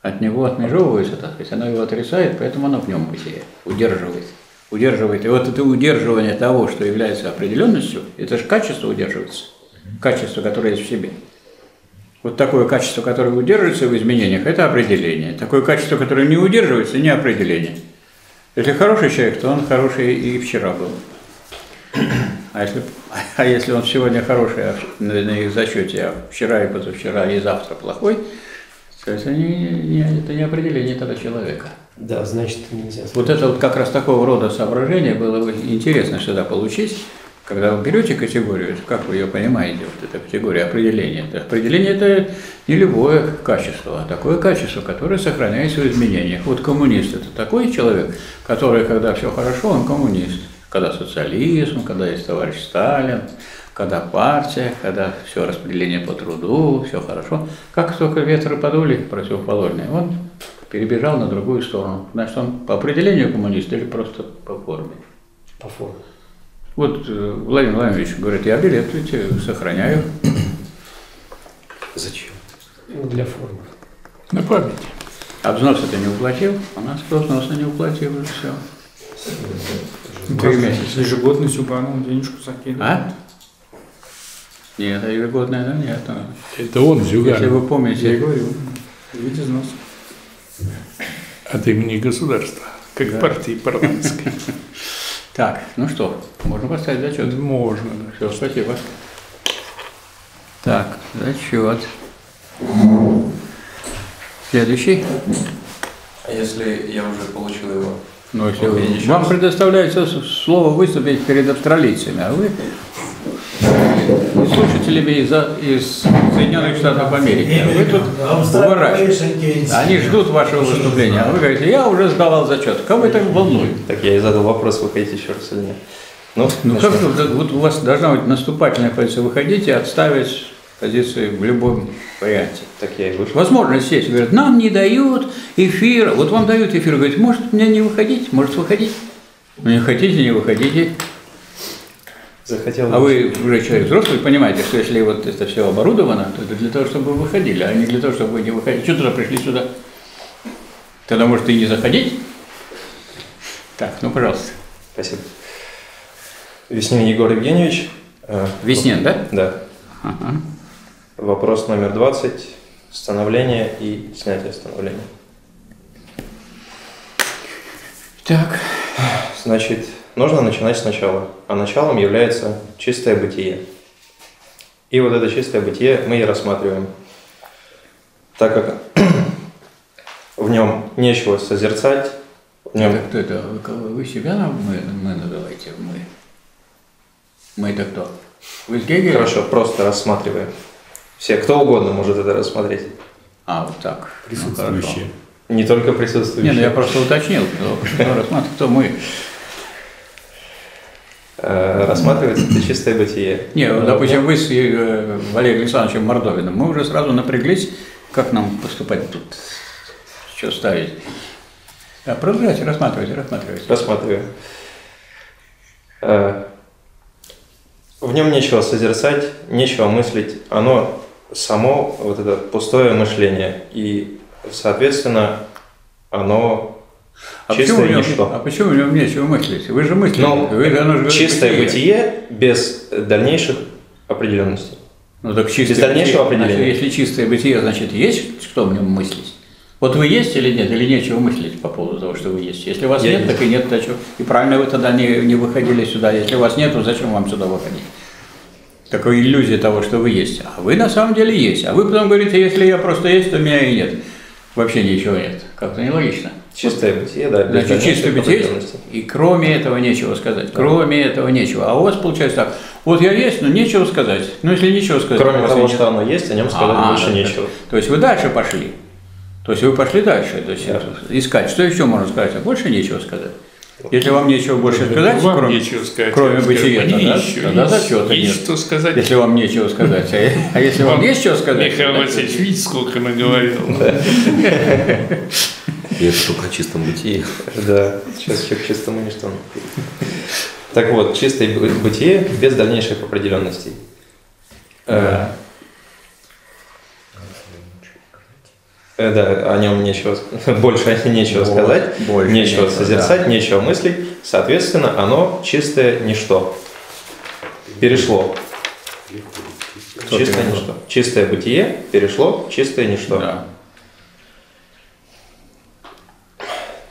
от него отмежевывается, так сказать, оно его отрицает, поэтому оно в нем бытие, удерживает. Удерживает. И вот это удерживание того, что является определенностью, это же качество удерживается. Качество, которое есть в себе. Вот такое качество, которое удерживается в изменениях, это определение. Такое качество, которое не удерживается, не определение. Если хороший человек, то он хороший и вчера был. А если, а если он сегодня хороший а на их зачете, а вчера и позавчера и завтра плохой, то это не, не- это не определение этого человека. Да, значит, нельзя. Вот это вот как раз такого рода соображение было бы интересно сюда получить, когда вы берете категорию, как вы ее понимаете, вот эта категория определения. Это определение – это не любое качество, а такое качество, которое сохраняется в изменениях. Вот коммунист – это такой человек, который, когда все хорошо, он коммунист. Когда социализм, когда есть товарищ Сталин, когда партия, когда все распределение по труду, все хорошо. Как только ветры подули противоположные, он перебежал на другую сторону. Значит, он по определению коммунист или просто по форме. По форме. Вот э, Владимир Владимирович говорит, я билет ведь э, сохраняю. Зачем? Ну, для формы. На память. А взнос это не уплатил, у нас кто взноса не уплатил, и все. Три месяца. Ежегодно Зюганову денежку закинул. А? Нет, это ежегодное, да, нет. а. Это он, Если Зюганов, вы Я и помните, говорю. Видите взнос. от имени государства, как Да. партии парламентской. так, ну что, можно поставить зачет. Можно. Все, спасибо. Так, зачет. Следующий. А если я уже получил его? Ну, если вы- вам раз. предоставляется слово выступить перед австралийцами, а вы э, слушателями из, из Соединенных Штатов Америки. А вы тут уворачиваете. Они ждут вашего выступления, а вы говорите, я уже сдавал зачет. Кого это волнует? Так я и задал вопрос, вы хотите еще раз или нет? Ну, Ну начнем. как же, вот у вас должна быть наступательная позиция. Выходите, отставить позиции в любом варианте. Так я и вышел. Возможность есть. Говорят, нам не дают эфир. Вот вам дают эфир. Говорит, может мне не выходить? Может выходить? Ну не хотите, не выходите. Захотел. А вы уже человек взрослый, понимаете, что если вот это все оборудовано, то это для того, чтобы вы выходили, а не для того, чтобы вы не выходили. Что туда пришли сюда? Тогда может и не заходить? Так, ну пожалуйста. Спасибо. Веснин Егор Евгеньевич. Э, Веснин, да? Да. Ага. Вопрос номер 20. Становление и снятие становления. Так. Значит, нужно начинать сначала. А началом является чистое бытие. И вот это чистое бытие мы и рассматриваем. Так как в нем нечего созерцать, в нем Это кто это? Вы, себя нам мы, мы называете? Мы. Мы это кто? Вы с Гегелем? Хорошо, просто рассматриваем. Все, кто угодно может это рассмотреть. А, вот так. Ну, Присутствующие. хорошо. Не только Не, присутствующие. ну я просто уточнил, кто, кто рассматривает, кто мы. Э, Рассматривается это чистое бытие. Не, вот, допустим, вы с э, Валерием Александровичем Мордовиным, мы уже сразу напряглись, как нам поступать тут, что ставить. А продолжайте, рассматривайте, рассматривайте. Рассматриваем. Э, В нем нечего созерцать, нечего мыслить. Оно само, вот это пустое мышление. И, соответственно, оно А почему, чистое нем, ничто. а почему в нем нечего мыслить? Вы же мыслите. Но вы, же- оно же чистое бытие без дальнейших определенностей. Ну так чистое Без дальнейшего бытие, значит, определения. если чистое бытие, значит, есть что в нем мыслить? Вот вы есть или нет, или нечего мыслить по поводу того, что вы есть? Если вас Я нет, есть. так и нет, что? И правильно вы тогда не, не выходили сюда. Если вас нет, то зачем вам сюда выходить? Такая иллюзия того, что вы есть. А вы на самом деле есть. А вы потом говорите, если я просто есть, то меня и нет. Вообще ничего нет. Как-то нелогично. Чистое бытие, да, без Значит, чистое бытие есть, и кроме этого нечего сказать. Кроме этого нечего. А у вас получается так, вот я есть, но нечего сказать. Ну, если нечего сказать. Кроме того, нет. что оно есть, о нем сказать А, больше да, нечего. да. То есть вы дальше пошли. То есть вы пошли дальше. То есть искать. Что еще можно сказать? А больше нечего сказать. Если вам нечего больше сказать, Вам кроме, нечего сказать. кроме бытия, тогда, еще тогда есть- зачета есть нет. что сказать. Если вам нечего сказать. А, а если вам есть что сказать? Михаил Васильевич, видите, сколько наговорил? И это только о чистом бытии. Да, сейчас еще к чистому ничто. Так вот, чистое бы- бытие без дальнейших определенностей. Э, э, Да, о нем нечего, больше нечего Вот, сказать, больше нечего нечего, созерцать, да. нечего мыслить. Соответственно, оно чистое ничто. Перешло. Чистое ничто. Чистое бытие перешло в чистое ничто. Да.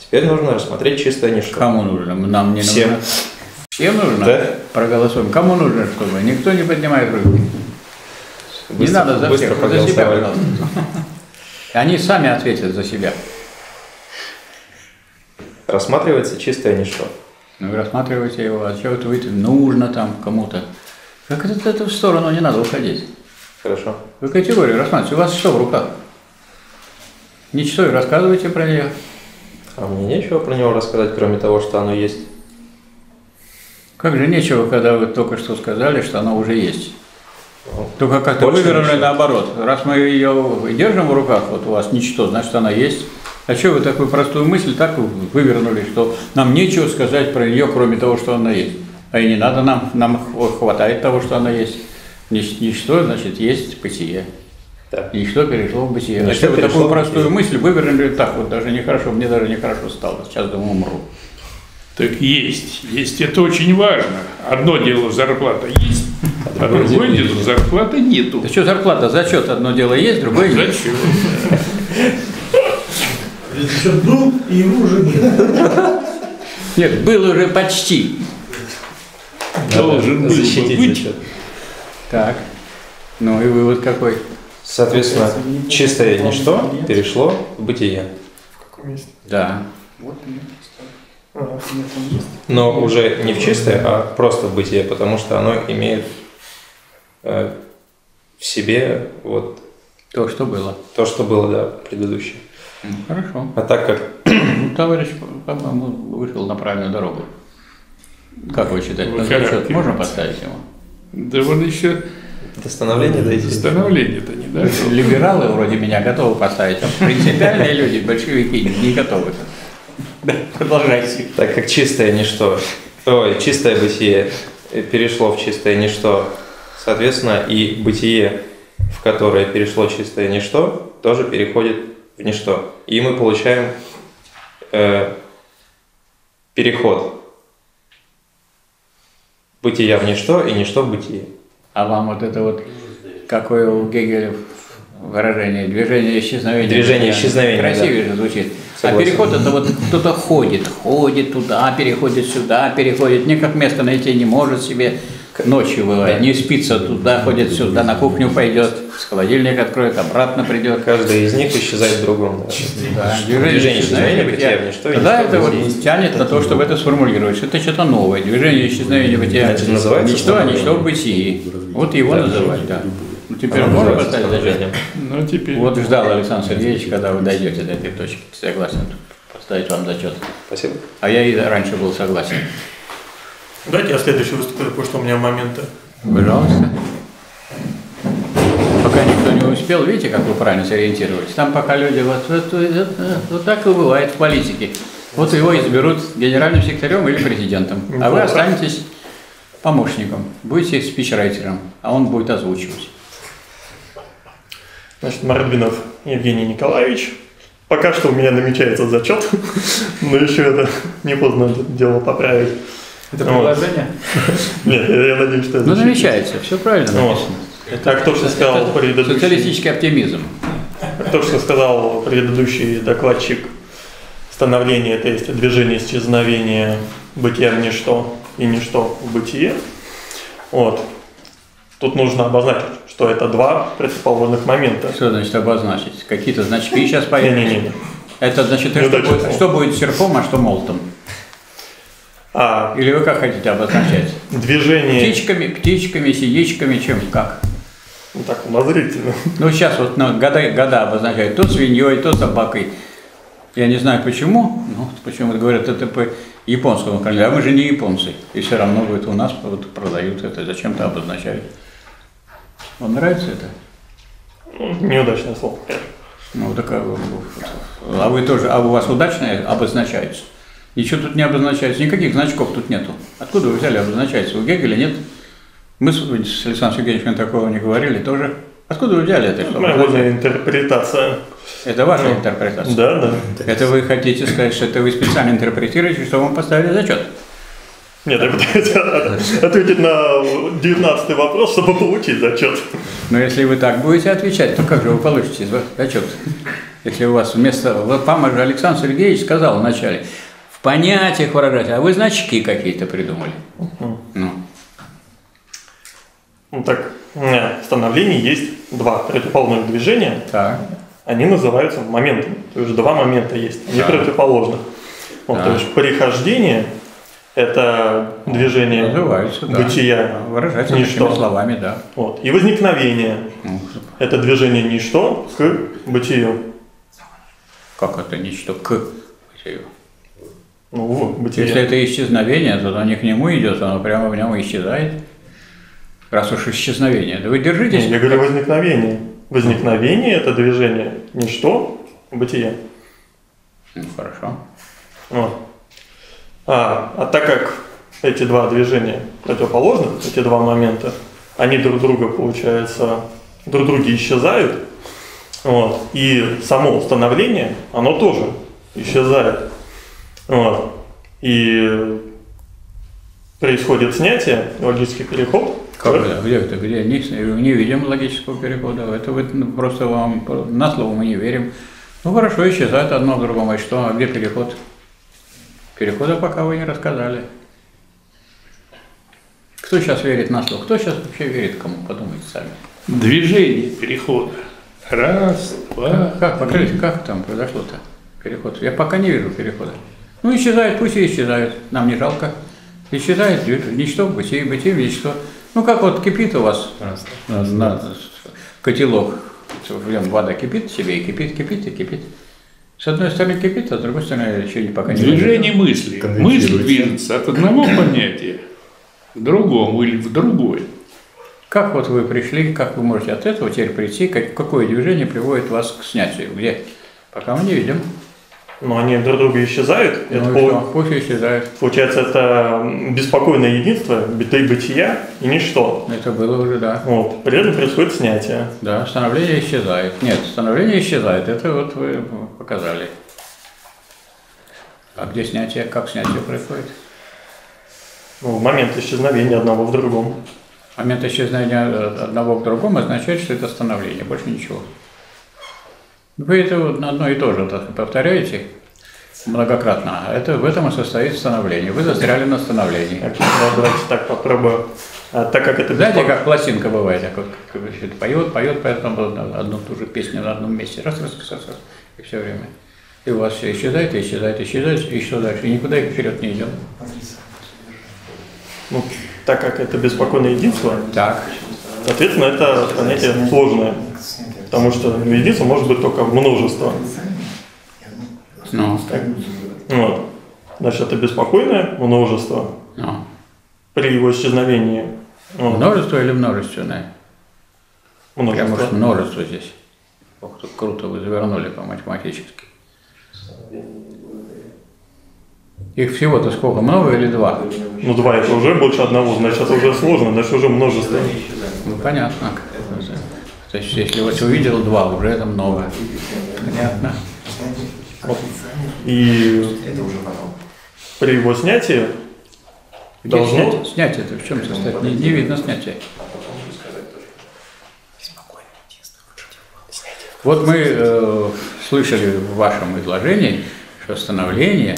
Теперь нужно рассмотреть чистое ничто. Кому нужно? Нам не Всем. нужно. Всем нужно? Да. Проголосуем. Кому нужно, чтобы? Никто не поднимает руку. Не Быстро- надо за всех, вы за себя, пожалуйста. Они сами ответят за себя. Рассматривается чистое ничто. Ну, вы рассматриваете его, а что это выйти нужно там кому-то. Как это, это в сторону не надо уходить. Хорошо. Вы категорию рассматриваете. У вас что в руках? Ничто и рассказывайте про нее. А мне нечего про него рассказать, кроме того, что оно есть. Как же нечего, когда вы только что сказали, что она уже есть. Ну, Только как-то вывернули ничего. наоборот. Раз мы ее держим в руках, вот у вас ничто, значит она есть. А что вы такую простую мысль так вывернули, что нам нечего сказать про нее, кроме того, что она есть. А и не надо нам, нам хватает того, что она есть. Нич- Ничто, значит, есть бытие. Да. Ничто перешло в бытие. А что вы перешло такую простую мысль вывернули так вот, даже нехорошо, мне даже нехорошо стало. Сейчас думаю, умру. Так есть. Есть это очень важно. Одно дело зарплата есть, а другое дело зарплаты нету. Да что зарплата, зачет одно дело есть, другое нет. Зачет был, и его уже нет. Нет, был уже почти. Должен был быть. Так. Ну и вывод какой? Соответственно, чистое ничто перешло в бытие. В каком месте? Да. Вот. А. Но уже не в чистое, а просто в бытие, потому что оно имеет э, в себе вот То, что было. то, что было, да, предыдущее. М, Хорошо. А так как Ну, товарищ, по-моему, вышел на правильную дорогу. Как вы считаете? Характер. можно поставить ему? Да он еще до становления дойти. становление-то не дошел. Либералы вроде меня готовы поставить, а принципиальные люди, большевики, не готовы. Да, продолжайте. Так как чистое ничто, ой, чистое бытие э, перешло в чистое ничто, соответственно, и бытие, в которое перешло чистое ничто, тоже переходит в ничто. И мы получаем э, переход бытия в ничто и ничто в бытие. А вам вот это вот, какое у Гегеля выражение, движение исчезновения. Движение исчезновения, Красивее же звучит. А Согласен. переход это вот кто-то ходит, ходит туда, переходит сюда, переходит, никак место найти не может себе. Ночью бывает, не спится туда, ходит сюда, на кухню пойдет, с холодильник откроет, обратно придет. Каждый из них исчезает в другом. Да. Движение исчезновения бытия в ничто Тогда это вот тянет на то, чтобы это сформулировать, что это что-то новое. Движение исчезновения бытия. Значит, называется ничто, а ничто в бытии. Вот его называть, да. Ну, теперь можно поставить зачет? становлением. Ну, теперь... Вот ждал Александр Сергеевич, когда вы дойдете до этой точки. Согласен поставить вам зачет. Спасибо. А я и раньше был согласен. Дайте я следующий выступлю, потому что у меня моменты. Пожалуйста. Пока никто не успел, видите, как вы правильно сориентировались. Там пока люди вот, вот, вот, вот так и бывает в политике. Вот его изберут генеральным секретарем или президентом, а вы останетесь помощником, будете спичрайтером, а он будет озвучивать. Значит, Мордвинов Евгений Николаевич. Пока что у меня намечается зачет, но еще это не поздно дело поправить. Это Вот. предложение? Нет, я, надеюсь, что это Ну, намечается, все правильно написано. Так, то, что сказал Это предыдущий, Социалистический оптимизм. то, что сказал предыдущий докладчик, становление, то есть движение исчезновения бытия в ничто и ничто в бытие. Вот. Тут нужно обозначить, что это два противоположных момента. Что значит обозначить? Какие-то значки сейчас появятся? Не-не-не. Это значит, что будет, что будет серпом, а что молотом? А Или вы как хотите обозначать? движение... Птичками, птичками, сидичками, чем, как? Ну, так, умозрительно. Ну, сейчас вот ну, года, года обозначают то свиньей, то собакой. Я не знаю почему, ну, почему говорят, это по японскому календарю, а мы же не японцы. И все равно говорит, у нас вот продают это, зачем-то обозначают. Вам нравится это? Ну, Неудачное слово. Ну, так, а, а вы тоже, а у вас удачное обозначается? Ничего тут не обозначается, никаких значков тут нету. Откуда вы взяли обозначается? У Гегеля нет? Мы с, Александром Сергеевичем такого не говорили тоже. Откуда вы взяли это? что Моя обозначает? интерпретация. Это ваша Ну, интерпретация? Да, да. Это вы хотите сказать, что это вы специально интерпретируете, что вам поставили зачет? Нет, я пытаюсь от- ответить на 19 вопрос, чтобы получить зачет. Но если вы так будете отвечать, то как же вы получите зачет? Если у вас вместо... Вам же Александр Сергеевич сказал вначале, понятиях выражать, а вы значки какие-то придумали. Ну, Ну так, в становлении есть два противоположных движения. так. Они называются моментами. То есть два момента есть, они Так. противоположных. Вот, То Так. есть прихождение – это движение Называются, да. бытия, Выражается ничто. словами, да. Вот. И возникновение Ну, – это движение ничто к бытию. как это ничто к бытию? Ну, в бытие. Если это исчезновение, то оно не к нему идет, оно прямо в нем исчезает. Раз уж исчезновение, да вы держитесь. Я говорю возникновение. Возникновение – это движение ничто, бытие. Ну, хорошо. Вот. А, а так как эти два движения противоположны, эти два момента, они друг друга, получается, друг друге исчезают, вот, и само становление, оно тоже исчезает. Вот. И происходит снятие, логический переход. Как это? Где это? Где? Не, не видим логического перехода. Это вы просто вам на слово мы не верим. Ну хорошо, исчезает одно в другом. А что? А где переход? Перехода пока вы не рассказали. Кто сейчас верит на слово? Кто сейчас вообще верит кому? Подумайте сами. движение перехода. Раз, два. Как, покажите, как там произошло-то переход? Я пока не вижу перехода. Ну, исчезает, пусть и исчезают. Нам не жалко. Исчезает ничто, бытие, бытие, ничто. Ну, как вот кипит у вас на, на котелок, в нем вода кипит себе и кипит, кипит и кипит. С одной стороны кипит, а с другой стороны еще не пока не Движение мысли. Мысль движется от одного понятия к другому или в другое. Как вот вы пришли, как вы можете от этого теперь прийти, как, какое движение приводит вас к снятию? Где? Пока мы не видим. Но они друг друга исчезают. это Ну пол- что? Пусть исчезает. Получается, это беспокойное единство, быты бытия и ничто. Это было уже, да. Вот. При этом происходит снятие. Да, становление исчезает. Нет, становление исчезает. Это вот вы показали. А где снятие? Как снятие происходит? Ну, в момент исчезновения одного в другом. Момент исчезновения одного к другому означает, что это становление, больше ничего. Вы это вот на одно и то же так повторяете многократно. Это в этом и состоит становление. Вы застряли на становлении. Давайте так попробую. А, так как это Знаете, беспоко- как пластинка бывает, так вот, поет, поет, потом одну ту же песню на одном месте, раз, раз, раз, раз, и все время. И у вас все исчезает, и исчезает, исчезает, и что дальше? И никуда вперед не идем. ну, так как это беспокойное единство, Так, соответственно, это понятие сложное. Потому что единство может быть только множество. ну, Вот. Значит, это беспокойное множество. ну. При его исчезновении вот, Множество или множественное? Прямо множество. уж множество здесь. Ох, тут круто вы завернули по-математически. Их всего-то сколько? Много или два? Ну, два это уже больше одного, значит, это уже сложно, значит, уже множество. Ну, понятно. То есть, если вот увидел два, уже это много. Понятно. И при его снятии Где должно... снятие? Снятие это в чем состоит? Не, не видно снятие. Вот мы э, слышали в вашем изложении, что становление,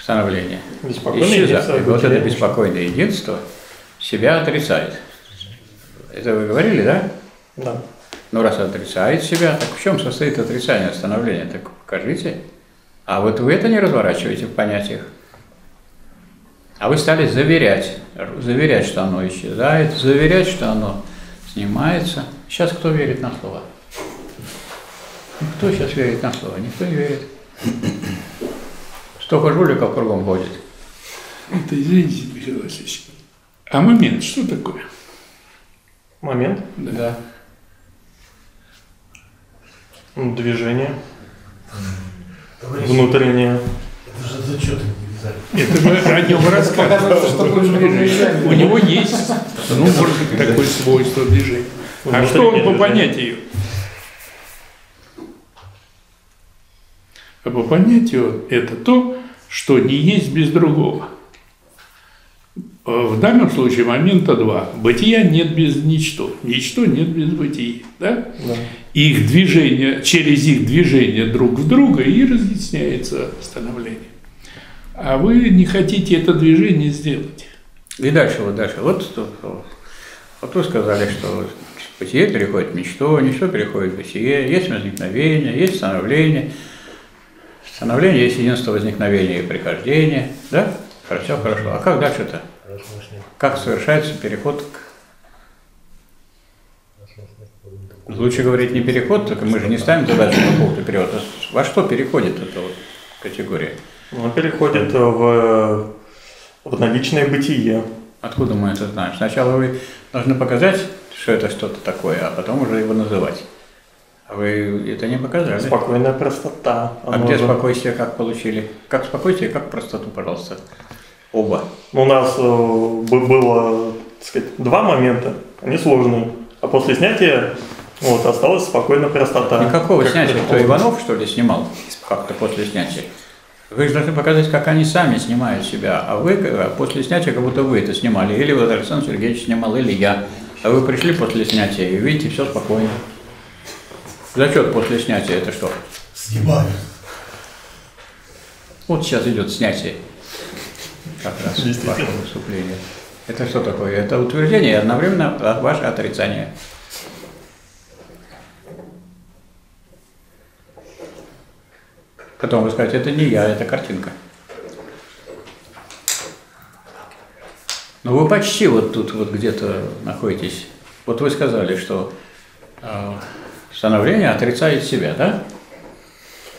становление исчезает. вот это беспокойное единство себя отрицает. Это вы говорили, да? Да. Ну, раз отрицает себя, так в чем состоит отрицание становления? Так покажите. А вот вы это не разворачиваете в понятиях. А вы стали заверять, заверять, что оно исчезает, заверять, что оно снимается. Сейчас кто верит на слово? Кто сейчас верит на слово? Никто не верит. Столько жуликов кругом ходит. Это извините, Михаил Васильевич. А момент что такое? Момент. Да. Движение. Внутреннее. Это мы о нем рассказываем. У него есть, ну, может быть, такое свойство движения. А что он по понятию? А по понятию это то, что не есть без другого. Э, В данном случае момента два. Бытия нет без ничто. Ничто нет без бытия. Да? Да. Их движение, через их движение друг в друга и разъясняется становление. А вы не хотите это движение сделать. И дальше, вот дальше. Вот, что- вот вы сказали, что бытие переходит в ничто, ничто переходит в бытие, есть возникновение, есть становление. Становление есть единство возникновения и прихождения. Да? Хорошо, хорошо. А как дальше-то? Как совершается переход к... Лучше говорить не переход, только мы же не ставим задачу по поводу перехода. Во что переходит эта вот категория? Он переходит в, в наличное бытие. Откуда мы это знаем? Сначала вы должны показать, что это что-то такое, а потом уже его называть. А вы это не показали. Спокойная простота. А где спокойствие как получили? Как спокойствие, как простоту, пожалуйста. Оба. У нас э, бы- было, так сказать, два момента, они сложные. А после снятия вот, осталась спокойная простота. Никакого Как снятия. Кто. Иванов, что ли, снимал как-то после снятия? Вы же должны показать, как они сами снимают себя, а вы э, после снятия, как будто вы это снимали. Или вот Александр Сергеевич снимал, или я. А вы пришли после снятия и видите, все спокойно. Зачет после снятия это что? Снимаю. Вот сейчас идет снятие. Как раз Действительно. ваше выступление. Это что такое? Это утверждение и одновременно ваше отрицание. Потом вы скажете, это не я, это картинка. Ну вы почти вот тут вот где-то находитесь. Вот вы сказали, что э, становление отрицает себя, да?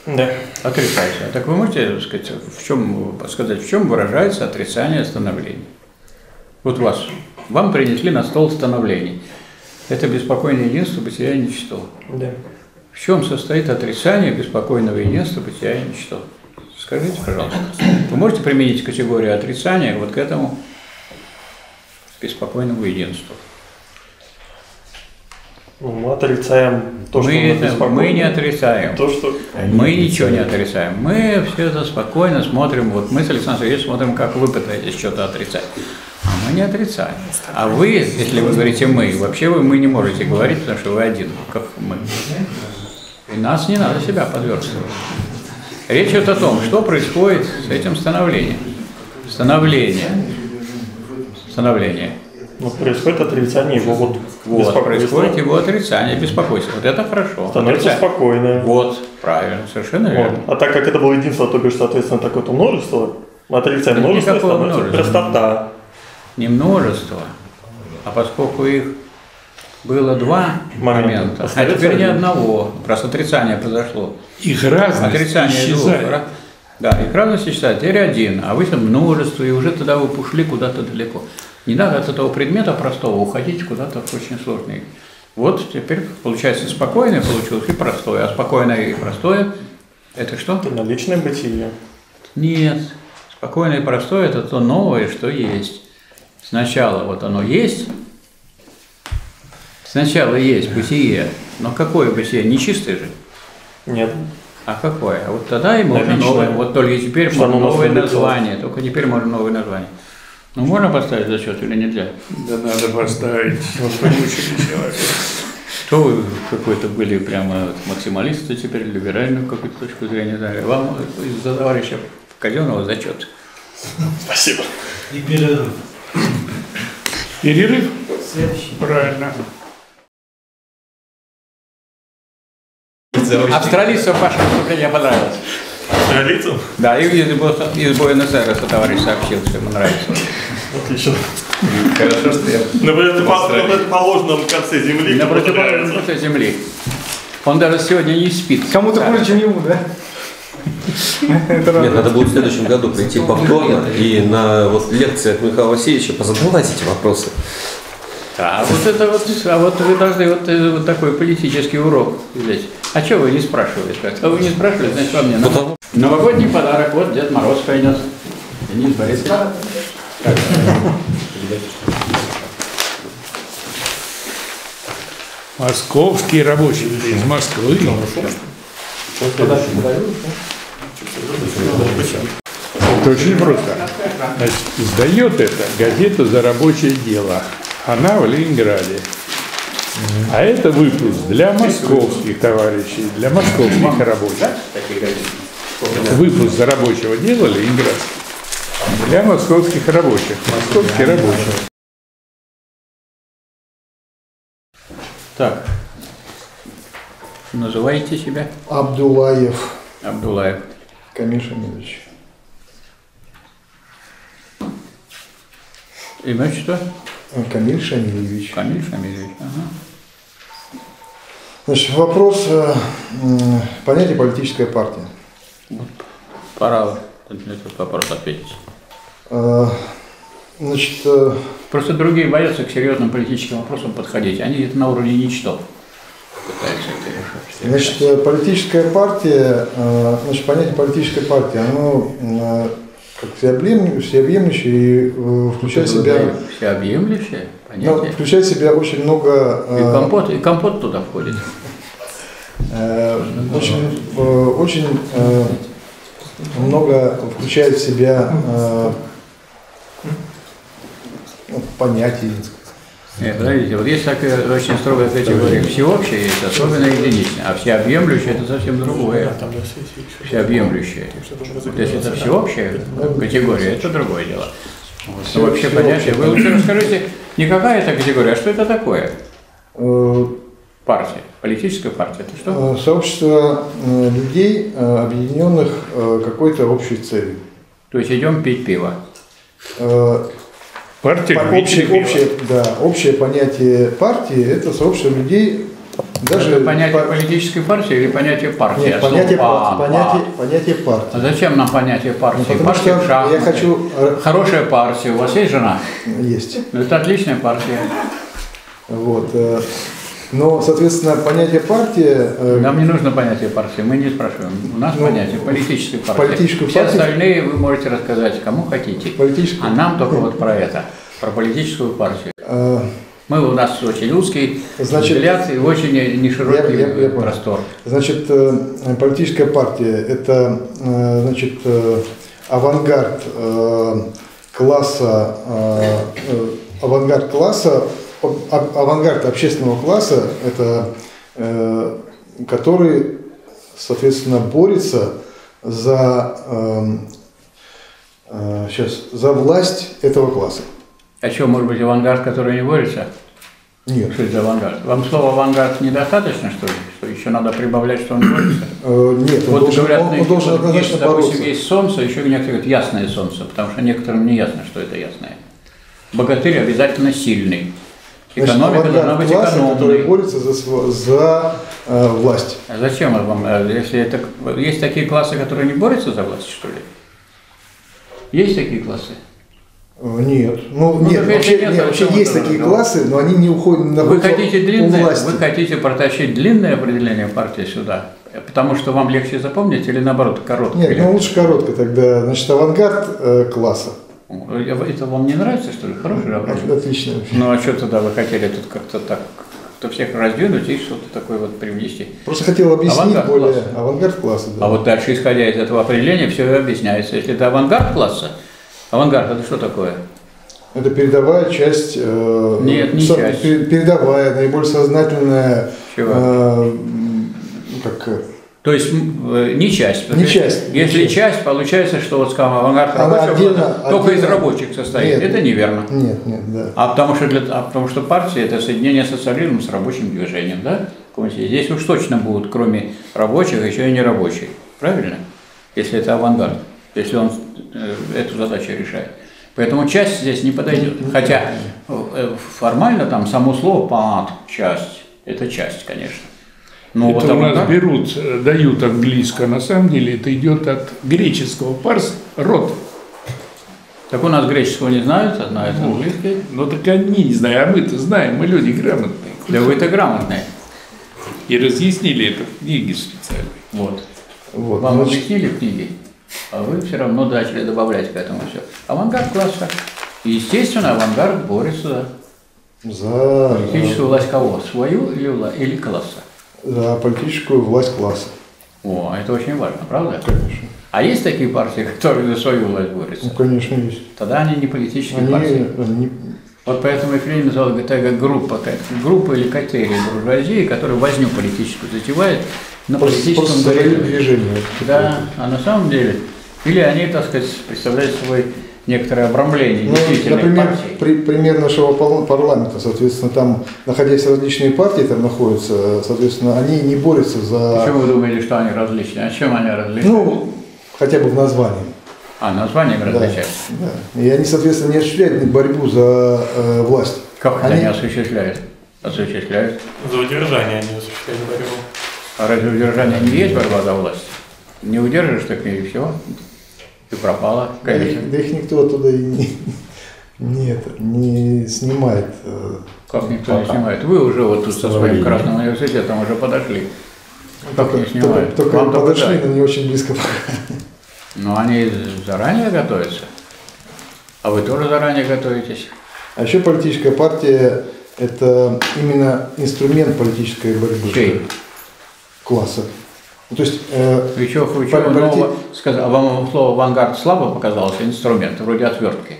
Да. Отрицается. Так вы можете сказать, в чем, сказать, в чем выражается отрицание становлений? Вот вас, вам принесли на стол становлений. Это беспокойное единство бытия и ничто. Да. В чем состоит отрицание беспокойного единства бытия и ничто? Скажите, пожалуйста. Вы можете применить категорию отрицания вот к этому беспокойному единству? Ну, мы отрицаем то, что мы, мы это, мы не отрицаем. То, что... Мы ничего не отрицаем. Мы все это спокойно смотрим. Вот мы с Александром Сергеевичем смотрим, как вы пытаетесь что-то отрицать. А мы не отрицаем. А вы, если вы говорите мы, вообще вы мы не можете говорить, потому что вы один, как мы. И нас не надо себя подверстывать. Речь идет о том, что происходит с этим становлением. Становление. Становление. Ну, происходит отрицание его вот, Вот, происходит его отрицание, беспокойство. Вот это хорошо. Становится Отрицание. спокойно. Вот, правильно, совершенно Вот. верно. А так как это было единство, то бишь, соответственно, такое-то множество, мы отрицаем Да множество, становится множества. простота. не множество, а поскольку их было два Момента. момента, а теперь ни одного, просто отрицание произошло. Их разность Отрицание двух. исчезает. ра- Да, их разность исчезает, теперь один, а вы там множество, и уже тогда вы ушли куда-то далеко. Не надо от этого предмета простого уходить куда-то в очень сложный. Вот теперь получается спокойное получилось и простое, а спокойное и простое – это что? Это наличное бытие. Нет. Спокойное и простое – это то новое, что есть. Сначала вот оно есть, сначала есть бытие, но какое бытие? Нечистое же. Нет. А какое? А вот тогда и можно Наличное. новое. Вот только теперь Что можно новое название. Только теперь можно новое название. Ну, можно поставить зачет или нельзя? Да надо поставить. Мучили человека. Что вы какой-то были прямо вот максималисты теперь, либеральную какую-то точку зрения дали. Вам из-за товарища Казенова зачет. Спасибо. Перерыв? Правильно. Австралийцев ваше выступление понравилось. Австралийцам? Да, и из, из Буэнос-Айреса товарищ сообщил, что ему нравится. Отлично. Хорошо, что я На противоположном на противоположном конце земли. На противоположном конце земли. Он даже сегодня не спит. Кому-то хуже, чем ему, да? Нет, надо будет в следующем году прийти повторно и на вот лекциях Михаила Васильевича позадавать эти вопросы. А вот это вот, а вот вы должны вот, э, вот такой политический урок взять. А что вы не спрашивали? А вы не спрашивали, значит вам не надо. Потому- Новогодний подарок, вот Дед Мороз принес. Денис Борисович. Так. Московский рабочий из Москвы. Это очень просто. Значит, издает это газета «За рабочее дело». Она в Ленинграде. А это выпуск для московских товарищей, для московских рабочих. Выпуск «За рабочего дела» Ленинград. Для московских рабочих. Московские рабочие. Так. Называете себя Абдулаев Абдулаев. Камиль Шамилович. Имя что? Э, Камиль Шамильевич. Камиль Шамилевич. Ага. Значит, вопрос э, понятия политическая партия. Пора на этот вопрос ответить. Э, Значит, э, Просто другие боятся к серьезным политическим вопросам подходить. Они это на уровне ничто пытаются это решать. значит, э, политическая партия, значит, понятие политической партии, оно как всеобъем- всеобъемлющее и включает себя, Всеобъемлющее ну, понятие. включает в себя очень много, И компот, и компот туда входит. очень, очень много включает в себя ну, понятий, Нет, подождите, вот есть такая очень строгая категория всеобщее, есть особенно единичное, а всеобъемлющее это совсем другое. Всеобъемлющее. Вот если это всеобщая категория, это другое дело. Вот, вообще понятие. Вы лучше расскажите, не какая это категория, а что это такое? Э, Партия, политическая партия, это что? э, Сообщество э, людей, э, объединенных э, какой-то общей целью. То есть идем пить пиво. Э, Партия общее, общее, да, общее понятие партии – это сообщество людей, даже это понятие по- политической партии или понятие партии? Нет, слова понятие, «па», пар- понятие, понятие партии. А зачем нам понятие партии? Ну, потому партия что в шахматы. я хочу, э, Хорошая партия. У вас есть жена? Есть. Это отличная партия. Вот. Но, соответственно, понятие партии, э, Нам не нужно понятие партии, мы не спрашиваем. У нас Ну, понятие политической партии. политическую Все партию- остальные вы можете рассказать, кому хотите. политическую... А нам только вот про это, про политическую партию. э, Мы у нас очень узкий Значит, взгляд и очень неширокий я- я- я простор. Значит, э, политическая партия – это, значит, авангард класса, авангард класса, авангард общественного класса, это э, который, соответственно, борется за, эм, э, сейчас, за власть этого класса. А что, может быть, авангард, который не борется? Нет. Что это за авангард? Вам слова авангард недостаточно, что ли? Что еще надо прибавлять, что он борется? Э, Нет, он Вот должен, говорят, он- он должен вот однозначно есть, допустим, бороться. есть солнце, еще некоторые говорят ясное солнце, потому что некоторым не ясно, что это ясное. Богатырь обязательно сильный. Значит, Экономика должна быть класса, который экономной. борется за, за э, власть. А зачем вам, э, если это... Есть такие классы, которые не борются за власть, что ли? Есть такие классы? Э, Нет, ну, Ну, нет, вообще, нет, вообще есть такие разговор? классы, но они не уходят на Вы хотите длинное, власти. вы хотите протащить длинное определение партии сюда, потому что вам легче запомнить или наоборот короткое? Нет, ну лучше коротко тогда. Значит, авангард э, класса. Это вам не нравится, что ли? Хорошее определение? Отлично. Ну а что тогда вы хотели тут как-то так, как-то всех раздвинуть и что-то такое вот привнести? Просто хотел объяснить Авангард более класса. авангард класса. Да. А вот дальше, исходя из этого определения, все и объясняется. Если это авангард класса, авангард это что такое? Это передовая часть. э, Нет, не со- часть. пер- Передовая, наиболее сознательная. Чего? э, как, То есть э, не часть. Не часть, Если не часть, получается, что вот скажем, авангард рабочего отдельно- только из отдельно- рабочих состоит. Нет. это неверно. нет, нет, да. А потому что, для, а потому что партия это соединение социализма с рабочим движением, да? Здесь уж точно будут, кроме рабочих, еще и нерабочие. Правильно? Если это авангард, если он э, эту задачу решает. Поэтому часть здесь не подойдет. Хотя э, формально там само слово пат, часть, это часть, конечно. Но это вот у нас авангард- берут, э, дают английское, на самом деле это идет от греческого парс род. Так у нас греческого не знают, а знают английский. Ну так они не знают, а мы-то знаем, мы люди грамотные. Да вы-то грамотные. И разъяснили это в книге специально. Вот. Вот, Вам значит, объяснили в книге, а вы все равно начали добавлять к этому все. Авангард класса. И, естественно, авангард борется за, за политическую власть кого? Свою или, вла- или класса? За политическую власть класса. О, это очень важно, правда? Конечно. А есть такие партии, которые за свою власть борются? Ну, конечно, есть. Тогда они не политические Они, партии. они- Вот поэтому их Ленин назвал это группа, как группа или категория буржуазии, которая возню политическую затевает на просто, политическом движение. Да, а на самом деле, или они, так сказать, представляют собой некоторое обрамление Ну, например, партии. при- пример нашего парламента, соответственно, там, находясь различные партии, там находятся, соответственно, они не борются за, Почему вы думаете, что они различные? А чем они различны? ну, хотя бы в названии. а, названием Да, различаются. да. И они, соответственно, не осуществляют борьбу за э, власть. Как Они- они осуществляют? Осуществляют. За удержание они осуществляли борьбу. А разве удержание не есть борьба за власть? Не удержишь, так и все. И пропало, Да конечно. их, да их никто оттуда и не, не, это, не снимает. э, Как никто не снимает. Вы уже вот тут со своим Красным университетом уже подошли. Как не только, снимают? только только подошли, да. но не очень близко. Но они заранее готовятся. А вы тоже заранее готовитесь. А еще политическая партия – это именно инструмент политической борьбы Чей? класса. Ну, то есть э, Вы что, вы чё Пол- полити- нового сказали? А вам слово авангард слабо показалось? Инструмент, вроде отвертки.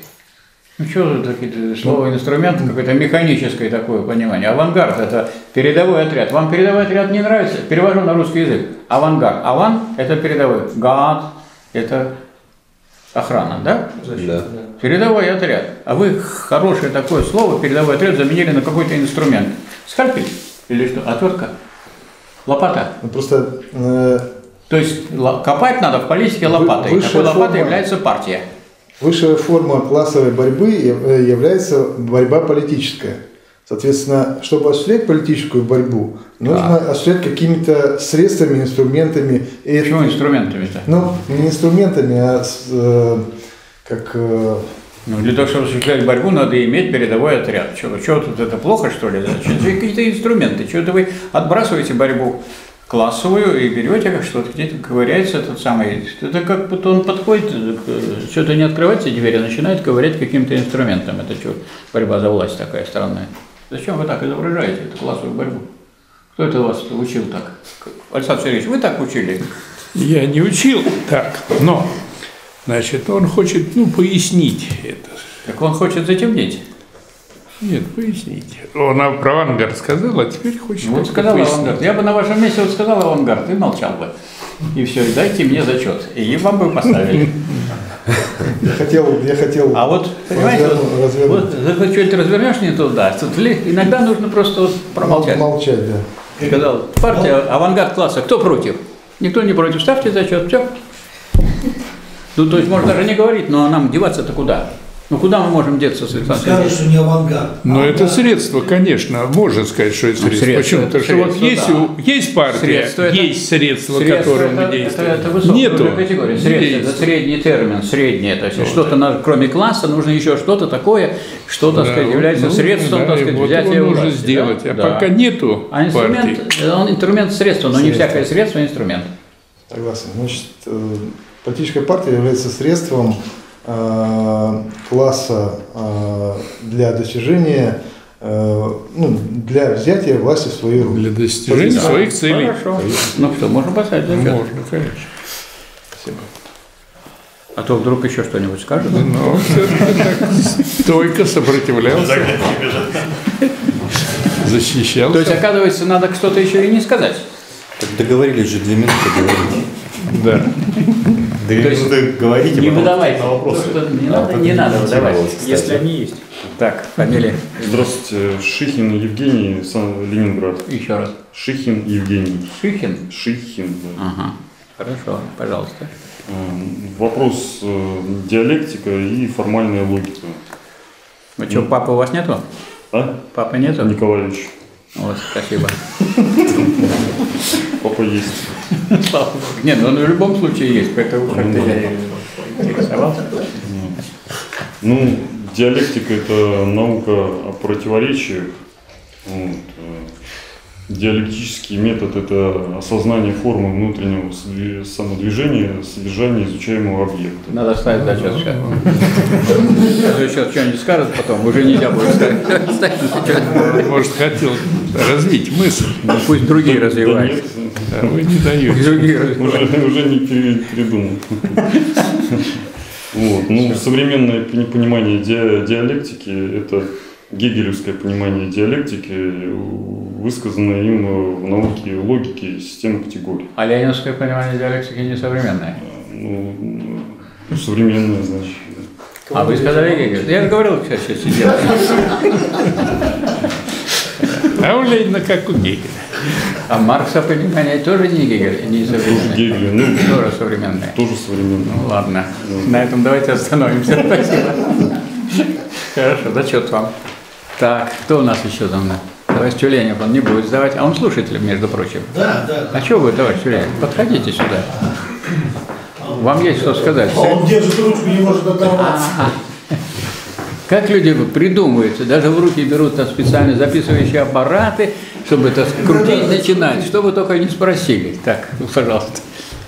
Ну что такие слово инструмент, какое-то механическое такое понимание. Авангард это передовой отряд. Вам передовой отряд не нравится? Перевожу на русский язык. Авангард. Аван это передовой. Гад это охрана, да? Да. Передовой отряд. А вы хорошее такое слово передовой отряд заменили на какой-то инструмент. Скальпель или что? Отвертка? Лопата? Ну, Просто э, То есть копать надо в политике Вы- лопатой. высшая Такой лопатой форма. является партия. высшая форма классовой борьбы э, является борьба политическая. Соответственно, чтобы осуществлять политическую борьбу, нужно осуществлять какими-то средствами, инструментами. Почему инструментами-то? Ну, не инструментами, а с, э, как э, Ну, для того, чтобы осуществлять борьбу, надо иметь передовой отряд. Что, что тут это плохо, что ли? Это какие-то инструменты. Что-то вы отбрасываете борьбу классовую и берете как что-то, где-то ковыряется этот самый. Это как будто он подходит, э, что-то не открывается дверь, а начинает ковырять каким-то инструментом. Это что, борьба за власть такая странная. Зачем вы так изображаете эту классовую борьбу? Кто это вас учил так? Александр Сергеевич, вы так учили? Я не учил так, но, значит, он хочет, ну, пояснить это. Так он хочет затемнить. Нет, пояснить. Он про авангард сказал, а теперь хочет Вот как-то сказал пояснить. авангард. Я бы на вашем месте вот сказал авангард и молчал бы. И все, и дайте мне зачет. И вам бы поставили. я хотел, я хотел А вот, понимаете, вот, развернуть. вот что-то развернешь не туда, тут иногда нужно просто вот промолчать. молчать, да. Сказал, партия авангард класса, кто против? Никто не против, ставьте зачет, все. Ну, то есть можно даже не говорить, но нам деваться-то куда? Ну, куда мы можем деться с Александром Скажешь, что не авангард. Но Авангард. это средство, конечно, можно сказать, что это Ну, средство. средство, Почему? это Потому что вот средство, есть, да. есть партия, Средство это- есть средства, Средства которым это, мы это, действуем. это высокая Нету. категория. Средства Есть. это средний термин, среднее. То есть что-то на- кроме класса нужно еще что-то такое, что, так Да, сказать, является ну, средством, да, так сказать, вот взятия его нужно власти, сделать. да? А Да. пока нету А инструмент, партии. он инструмент средства, но не Средство. всякое средство инструмент. Согласен. Значит, э, политическая партия является средством э, класса э, для достижения, э, ну, для взятия власти в свои руки. Для достижения Да. своих целей. Хорошо. Ну что, можно поставить зачет? Можно, конечно. А то вдруг еще что-нибудь скажет. Так стойко сопротивлялся, защищался. То есть, оказывается, надо что-то еще и не сказать. Так договорились же две минуты говорить. Да. Две То есть говорите, Не выдавайте. на вопросы. Просто Не надо, не надо выдавать. Если они есть. Так, фамилия. Здравствуйте, Шихин Евгений, Сан- Ленинград. Еще раз. Шихин Евгений. Шихин? Шихин, да. Ага. Хорошо, пожалуйста. Эм, Вопрос э, диалектика и формальная логика. Ну что, папы у вас нету? А? Папы нету? Николаевич, Вот, спасибо. папа есть. Нет, ну он в любом случае есть, поэтому как-то я интересовался. Ну, диалектика – это наука о противоречиях. Вот. Диалектический метод – это осознание формы внутреннего самодвижения, содержания изучаемого объекта. Надо ставить зачет сейчас. Сейчас еще что-нибудь скажет потом, уже нельзя будет ставить зачет. Может, хотел развить мысль. Ну, Пусть другие Да развивают. нет, вы не даете. Уже, не пере- передумал. Вот. Ну, современное пони- понимание ди- диалектики – это гегелевское понимание диалектики, высказанное им в науке логики системы категорий. А ленинское понимание диалектики не современное. Ну, ну, современное, значит. А вы сказали Гегель. Я же говорил, сейчас сейчас сидел. А у Ленина как у Гегеля. А Маркса понимание тоже не Гегель, не современное. Гегеля, ну, Тоже современное. тоже современное. Ну ладно, на этом давайте остановимся. Спасибо. Хорошо, зачет вам. Так, кто у нас еще там? Товарищ Тюленев, он не будет сдавать, а он слушатель, между прочим. Да, да. А что вы, товарищ Тюленев, подходите сюда. Вам есть что сказать. А он держит ручку, не может оторваться. А, Как люди придумываются, даже в руки берут там специально записывающие аппараты, чтобы это крутить начинать, что вы только не спросили. Так, ну, пожалуйста.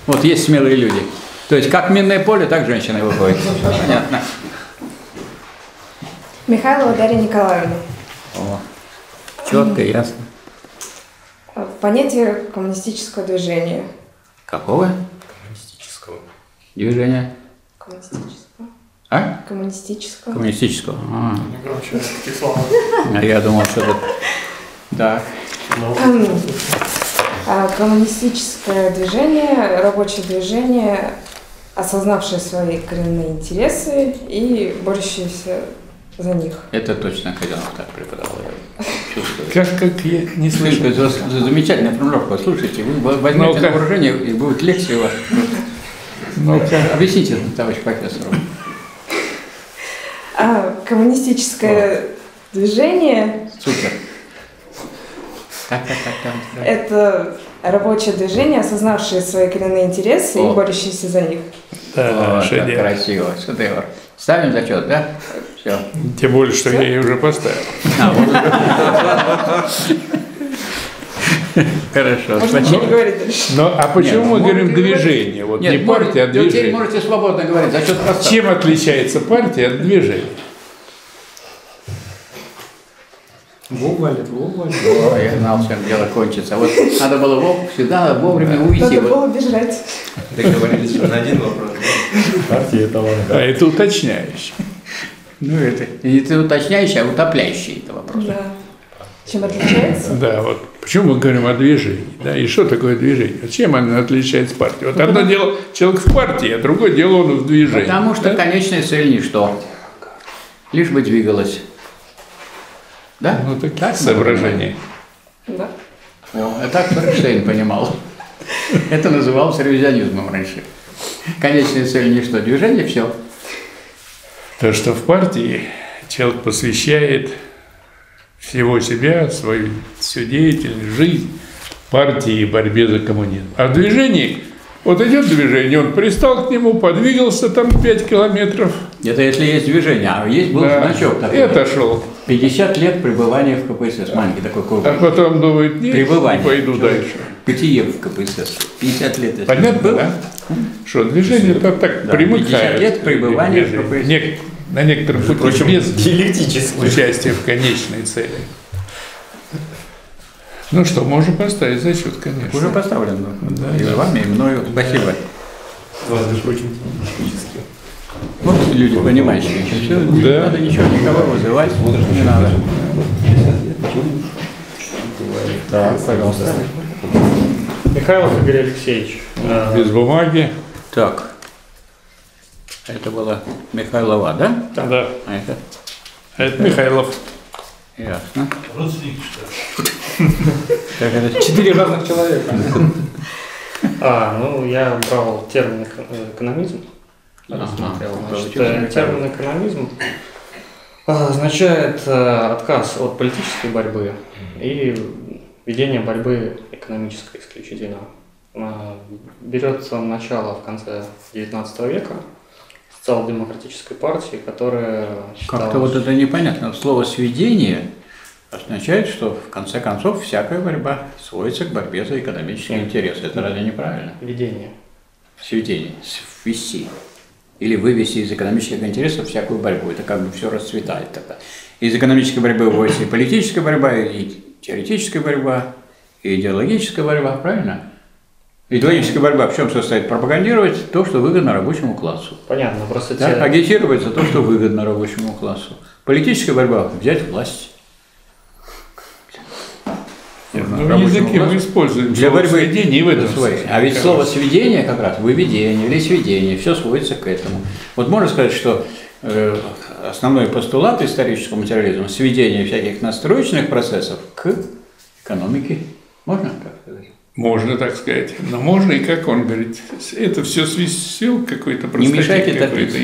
Вот есть смелые люди. То есть как минное поле, так женщины выходят. Понятно. Михайлова Дарья Николаевна. О, четко, ясно. Понятие коммунистического движения. Какого Коммунистического. движения? Коммунистического. А? Коммунистического. Коммунистического. А, слова. а я думал, что это... Так. Эм, а, Коммунистическое движение, рабочее движение осознавшие свои коренные интересы и борющиеся за них. Это точно Казанов так преподавал. я чувствую. Как, как я не слышу. Это замечательная формулировка. Слушайте, вы во- возьмете на вооружение, и будет лекция у вас. Ну-ка. Объясните, товарищ профессор. А коммунистическое движение Супер. Так, так, так, так. – это рабочее движение, осознавшее свои коренные интересы О. и борющиеся за них. Да, О, как делать? красиво, шедевр. Ставим зачет, да? Все. Тем более, что я ее уже поставил. Хорошо, Можно спасибо. Но, а почему Нет, мы говорим движение? Вот не партия, а можете- Теперь движение. можете свободно говорить, зачет просто. Чем отличается партия от движения? Вов валит, вов валит. О, я знал, чем дело кончится. Вот надо было вов- всегда вовремя уйти. Надо Вот. было бежать. Договорились на один вопрос. Партия это А это уточняющий. Ну, это не ты уточняющий, а утопляющий это вопрос. Да. Чем отличается? Да, вот почему мы говорим о движении? Да, и что такое движение? Чем оно отличается от партии? Вот одно дело человек в партии, а другое дело он в движении. Потому что Да? конечная цель ничто. Лишь бы двигалась. Да? Ну, так, Так, соображение. Да. О, а так Франкштейн понимал. Это называлось ревизионизмом раньше. Конечная цель ничто, движение все. То, что в партии человек посвящает всего себя, свою всю деятельность, жизнь партии и борьбе за коммунизм. А в движении, вот идет движение, он пристал к нему, подвигался там 5 километров, Это если есть движение, а есть был да, значок такой. и отошел. 50 лет пребывания в КПСС. Маленький такой круг. А потом думает, нет, Пребывание. пойду дальше. Питье в КПСС. 50 лет. Понятно, было. да? Что движение это так Да, примыкает. 50 лет пребывания в. КПСС. Нек- на некотором пути без участия в конечной цели. Ну что, можно поставить зачет, конечно. Уже поставлен. Да, и да. вами, и мною. Спасибо. Вас, прочим, технически. Вот люди понимающие. Всё, Не Да. надо ничего никого вызывать. Не надо. Да, пожалуйста. Михайлов Игорь Алексеевич. э, Без бумаги. Так. Это была Михайлова, да? Да. А это? Это Михайлов. Ясно. Родственники, что ли? Четыре разных человека. А, ну я брал термин э, экономизм, рассмотрел. Значит, термин экономизм э, означает э, отказ от политической борьбы и ведение борьбы экономической исключительно. Э, Берется начало в конце XIX века социал-демократической партии, которая Как-то вот считалась- это непонятно. Слово «сведение» означает, что в конце концов всякая борьба сводится к борьбе за экономические интересы. Это разве неправильно? Ведение. Сведение. Свести. Или вывести из экономических интересов всякую борьбу. Это как бы все расцветает тогда. Из экономической борьбы выводится и политическая борьба, и теоретическая борьба, и идеологическая борьба, правильно? Идеологическая борьба в чем состоит? Пропагандировать то, что выгодно рабочему классу. Понятно, просто Да, те- агитировать за то, что выгодно рабочему классу. Политическая борьба – взять власть. Ну, в языке мы используем Для слово борьбы сведение в этом смысле. А ведь слово сведение как раз, выведение или сведение, все сводится к этому. Вот можно сказать, что э, основной постулат исторического материализма – сведение всяких настроечных процессов к экономике. Можно так сказать? Можно так сказать. Но можно и как он говорит, это все свистел какой-то Не простотик мешайте какой-то.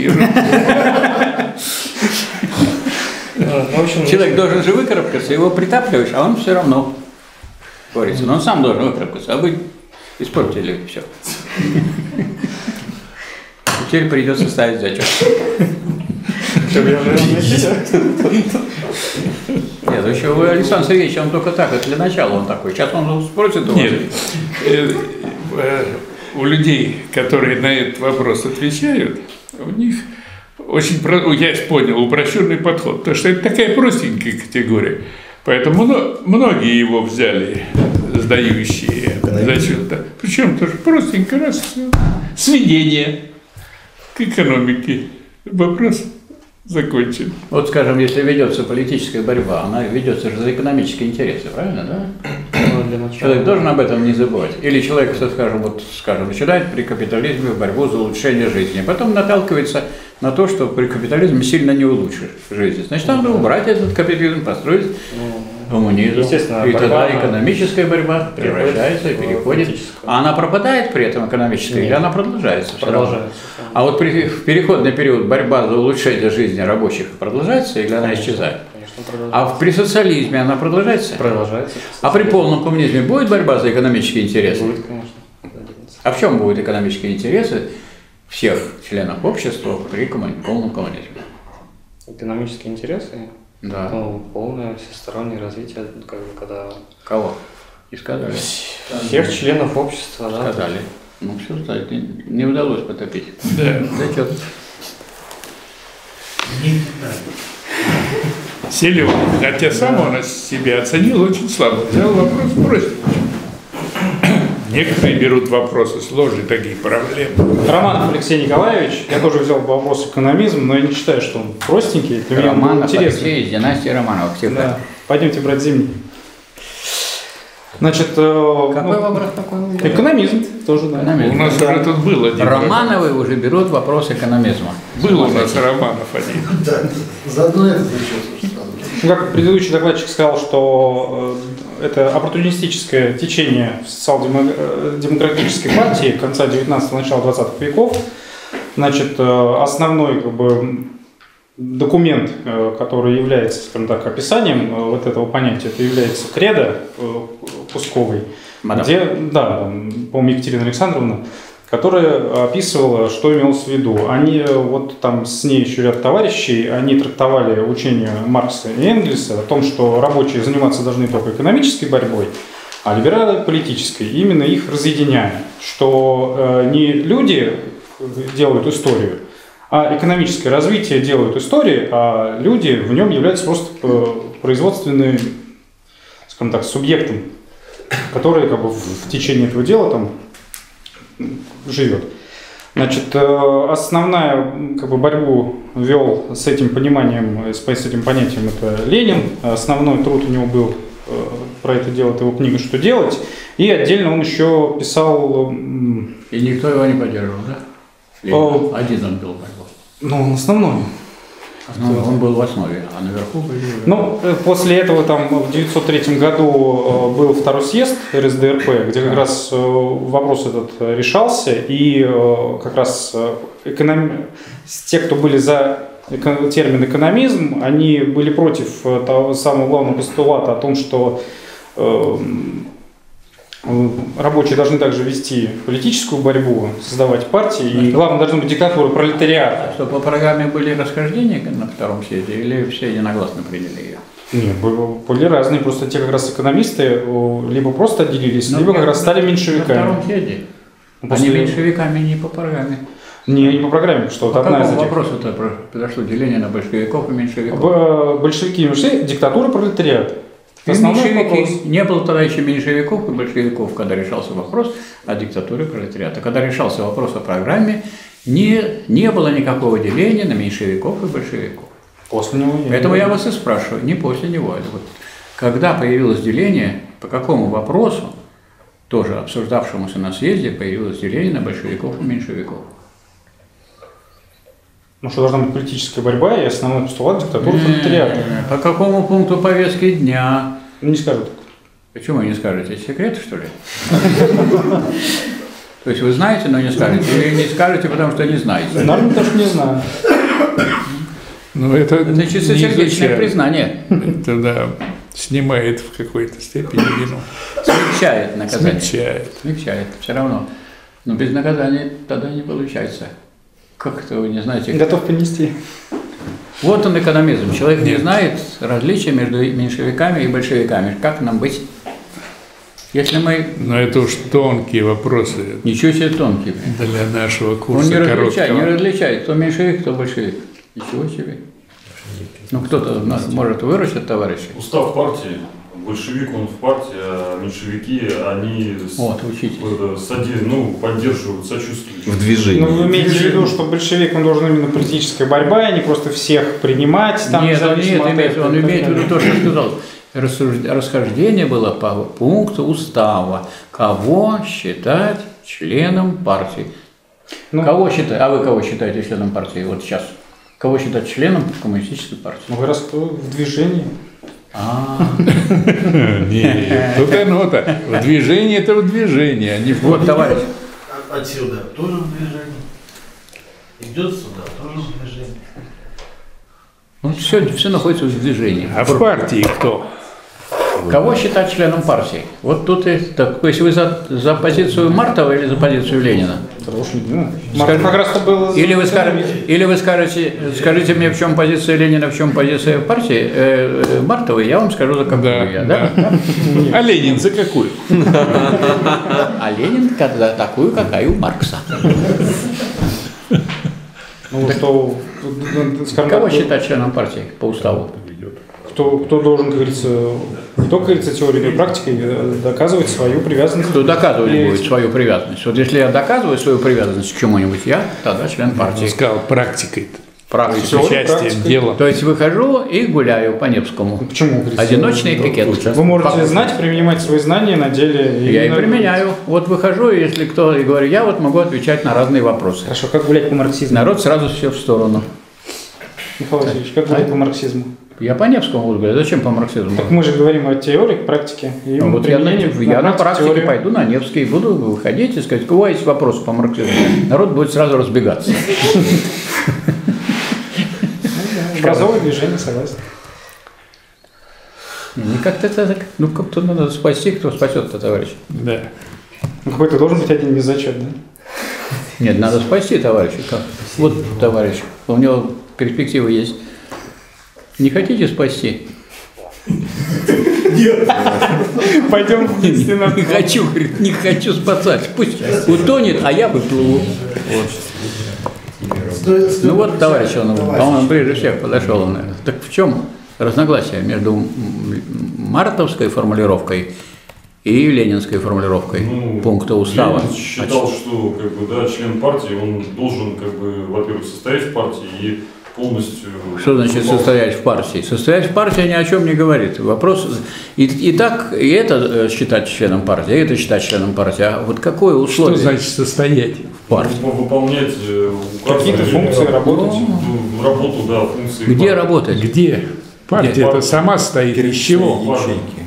Человек должен же выкарабкаться, его притапливаешь, а он все равно борется. Но он сам должен выкарабкаться, а вы испортили все. Теперь придется ставить зачет. Нет, еще вы, Александр Сергеевич, он только так, это для начала он такой. Сейчас он спросит у вас. Нет, э, э, у людей, которые на этот вопрос отвечают, у них очень, я понял, упрощенный подход, потому что это такая простенькая категория. Поэтому мно- многие его взяли, сдающие зачет. да. Причем тоже простенько раз, сведение к экономике. Вопрос закончен. Вот, скажем, если ведется политическая борьба, она ведется же за экономические интересы, правильно, да? Человек должен об этом не забывать. Или человек, что скажем, вот, скажем, начинает при капитализме борьбу за улучшение жизни, а потом наталкивается на то, что при капитализме сильно не улучшишь жизнь. Значит, надо убрать этот капитализм, построить коммунизм. Ну, Естественно, и тогда экономическая борьба превращается и переходит. А она пропадает при этом экономическая, или Нет. она продолжается? Продолжается. А вот при, в переходный период борьба за улучшение жизни рабочих продолжается или она исчезает? Конечно, А при социализме она продолжается? Продолжается. А при полном коммунизме будет борьба за экономические интересы? Будет, конечно. А в чем будут экономические интересы всех членов общества при коммуни- полном коммунизме? Экономические интересы, Да. ну, полное всестороннее развитие, как бы, когда Кого? И сказали. всех членов общества, да, Сказали. Ну все, кстати, не удалось потопить. Да. Зачет. Селен, хотя сам он себя оценил очень слабо, взял вопрос простенький. Некоторые берут вопросы сложные, такие проблемы. Романов Алексей Николаевич, я тоже взял вопрос экономизм, но я не считаю, что он простенький. Для меня Романов, интересный. Алексей из династии Романовых. Да. Пойдемте брать зимний. Значит, э, Какой ну, вопрос такой? экономизм тоже, да. Экономизм. У нас Да. уже тут был один. Романовы уже берут вопрос экономизма. Был у нас Романов один. Да, заодно это. Ну, Как предыдущий докладчик сказал, что э, это оппортунистическое течение в социал-демократической партии конца 19-го, начала 20 веков. Значит, э, основной как бы, документ, э, который является, скажем так, описанием э, вот этого понятия, это является кредо Кусковой, Мадам. где, да, по-моему, Екатерина Александровна, которая описывала, что имелось в виду. Они, э, вот там с ней еще ряд товарищей, они трактовали учение Маркса и Энгельса о том, что рабочие заниматься должны только экономической борьбой, а либералы политической, именно их разъединяя, что э, не люди делают историю, а экономическое развитие делают истории, а люди в нем являются просто э, производственным, скажем так, субъектом, который как бы в, течение этого дела там живет. Значит, э, основная как бы, борьбу вел с этим пониманием, э, с, этим понятием это Ленин. Основной труд у него был э, про это дело, это его книга «Что делать?». И отдельно он еще писал... И никто его не поддерживал, да? Ленин. Один он был, бы. Ну, он основной. Ну, он был в основе, а наверху были... Ну, э, после этого там в 903 году э, был второй съезд РСДРП, где как раз э, вопрос этот решался, и как раз эконом- те, кто были за термин экономизм, они были против того самого главного постулата о том, что э, э, рабочие должны также вести политическую борьбу, создавать партии, и главное должна быть диктатура пролетариата. Что по программе были расхождения на втором съезде или все единогласно приняли ее? Нет, были- разные, просто те как раз экономисты либо просто отделились, Ну, либо как как раз стали На меньшевиками. втором съезде. Ну, Они после- меньшевиками не по программе. Не, не по программе, что вот По одна из этих. вопросу-то про- произошло деление на большевиков и меньшевиков? Б- Большевики и меньшевики, диктатура пролетариата. И меньшевики. вопрос. Не было тогда еще меньшевиков и большевиков, когда решался вопрос о диктатуре пролетариата. Когда решался вопрос о программе, не, не было никакого деления на меньшевиков и большевиков. После него не Поэтому было. я вас и спрашиваю, не после него. это вот когда появилось деление, по какому вопросу, тоже обсуждавшемуся на съезде, появилось деление на большевиков и меньшевиков? Ну, что должна быть политическая борьба и основной постулат диктатуры пролетариата. Э, По какому пункту повестки дня? Не скажут. Почему не скажете? Секрет, что ли? То есть вы знаете, но не скажете? Или не скажете, потому что не знаете? Наверное, даже не знаю. Ну, это, Это чистосердечное признание. Это, да, снимает в какой-то степени вину. Смягчает наказание. Смягчает. Смягчает, все равно. Но без наказания тогда не получается. Как это вы не знаете? Готов понести. Вот он экономизм. Человек не Нет. знает различия между меньшевиками и большевиками. Как нам быть? Если мы... Но это уж тонкие вопросы Ничего себе тонкие. для нашего Он курса не различает, не различает, кто меньшевик, кто большевик. Ничего себе. Ну, кто-то нас может выручить, товарищи. Устав партии. Большевик, он в партии, а меньшевики, они с- Вот, это, сади- ну, поддерживают, сочувствуют. В движении. Ну, вы имеете в виду, что большевик, он должен именно политическая борьба, и не просто всех принимать, там, нет, он, нет, имеет, он имеет в виду то, что сказал. расхождение было по пункту устава. Кого считать членом партии? кого считать? А вы кого считаете членом партии? Вот сейчас. Кого считать членом коммунистической партии? Ну, вы раз в движении. А, Нет, тут оно-то. В движении это в движении, а не в Вот, товарищ. От- Отсюда тоже в движении. Идет сюда, тоже в движении. Ну, все, все находится в движении. А в партии кто? Кого считать членом партии? Вот тут и так. То есть вы за, за позицию Мартова или за позицию Ленина? Марков как раз-то был за- Или вы, скажете, или вы скажете, скажите мне, в чем позиция Ленина, в чем позиция партии э, э, Мартовой, я вам скажу, за какую я. Да? А Ленин за какую? А Ленин за такую, какая у Маркса. Ну, что, скажем Кого считать членом партии по уставу? кто, кто должен, как говорится, не только, говорится, теорией, но и практикой э, доказывать свою привязанность. Кто доказывать И- будет свою привязанность? Вот если я доказываю свою привязанность к чему-нибудь, я тогда член партии. Он сказал практикой. Практикой. С участием дела. То есть выхожу и гуляю по Невскому. Почему? Одиночный пикет. Вы можете По- знать, принимать свои знания на деле. Я и применяю. Вот выхожу, и если кто и говорю, я вот могу отвечать на разные вопросы. Хорошо, как гулять по марксизму? Народ сразу все в сторону. Михаил Васильевич, как гулять по марксизму? Я по Невскому буду говорить. Зачем по марксизму? Так мы же говорим о теории, практике. И Ну, вот я на, я на практике теории. пойду на Невский, буду выходить и сказать, у кого есть вопросы по марксизму? Народ будет сразу разбегаться. Образовое движение, согласен. Не как-то это так, ну как-то надо спасти, кто спасет-то, товарищ. Да. Ну, какой-то должен быть один незачет, да? Нет, надо спасти товарища. Как? Вот товарищ, у него перспективы есть. Не хотите спасти? Пойдем вместе на Не хочу, говорит, не хочу спасать. Пусть утонет, а я выплыву. Ну вот, товарищ, он, по-моему, ближе всех подошел. наверное. Так в чем разногласие между мартовской формулировкой и ленинской формулировкой Ну, пункта устава? Ленин считал, что как бы, да, член партии, он должен, как бы, во-первых, состоять в партии и полностью... Что значит состоять в партии? Состоять в партии ни о чем не говорит. Вопрос и, и так и это э, считать членом партии, и это считать членом партии. А вот какое Что условие значит состоять? в партии? Ну, Выполнять э, Какие-то функции работать. Ну, Работу, да, функции. Где партии. работать? Где? Партия-то сама стоит из чего? Ячейки.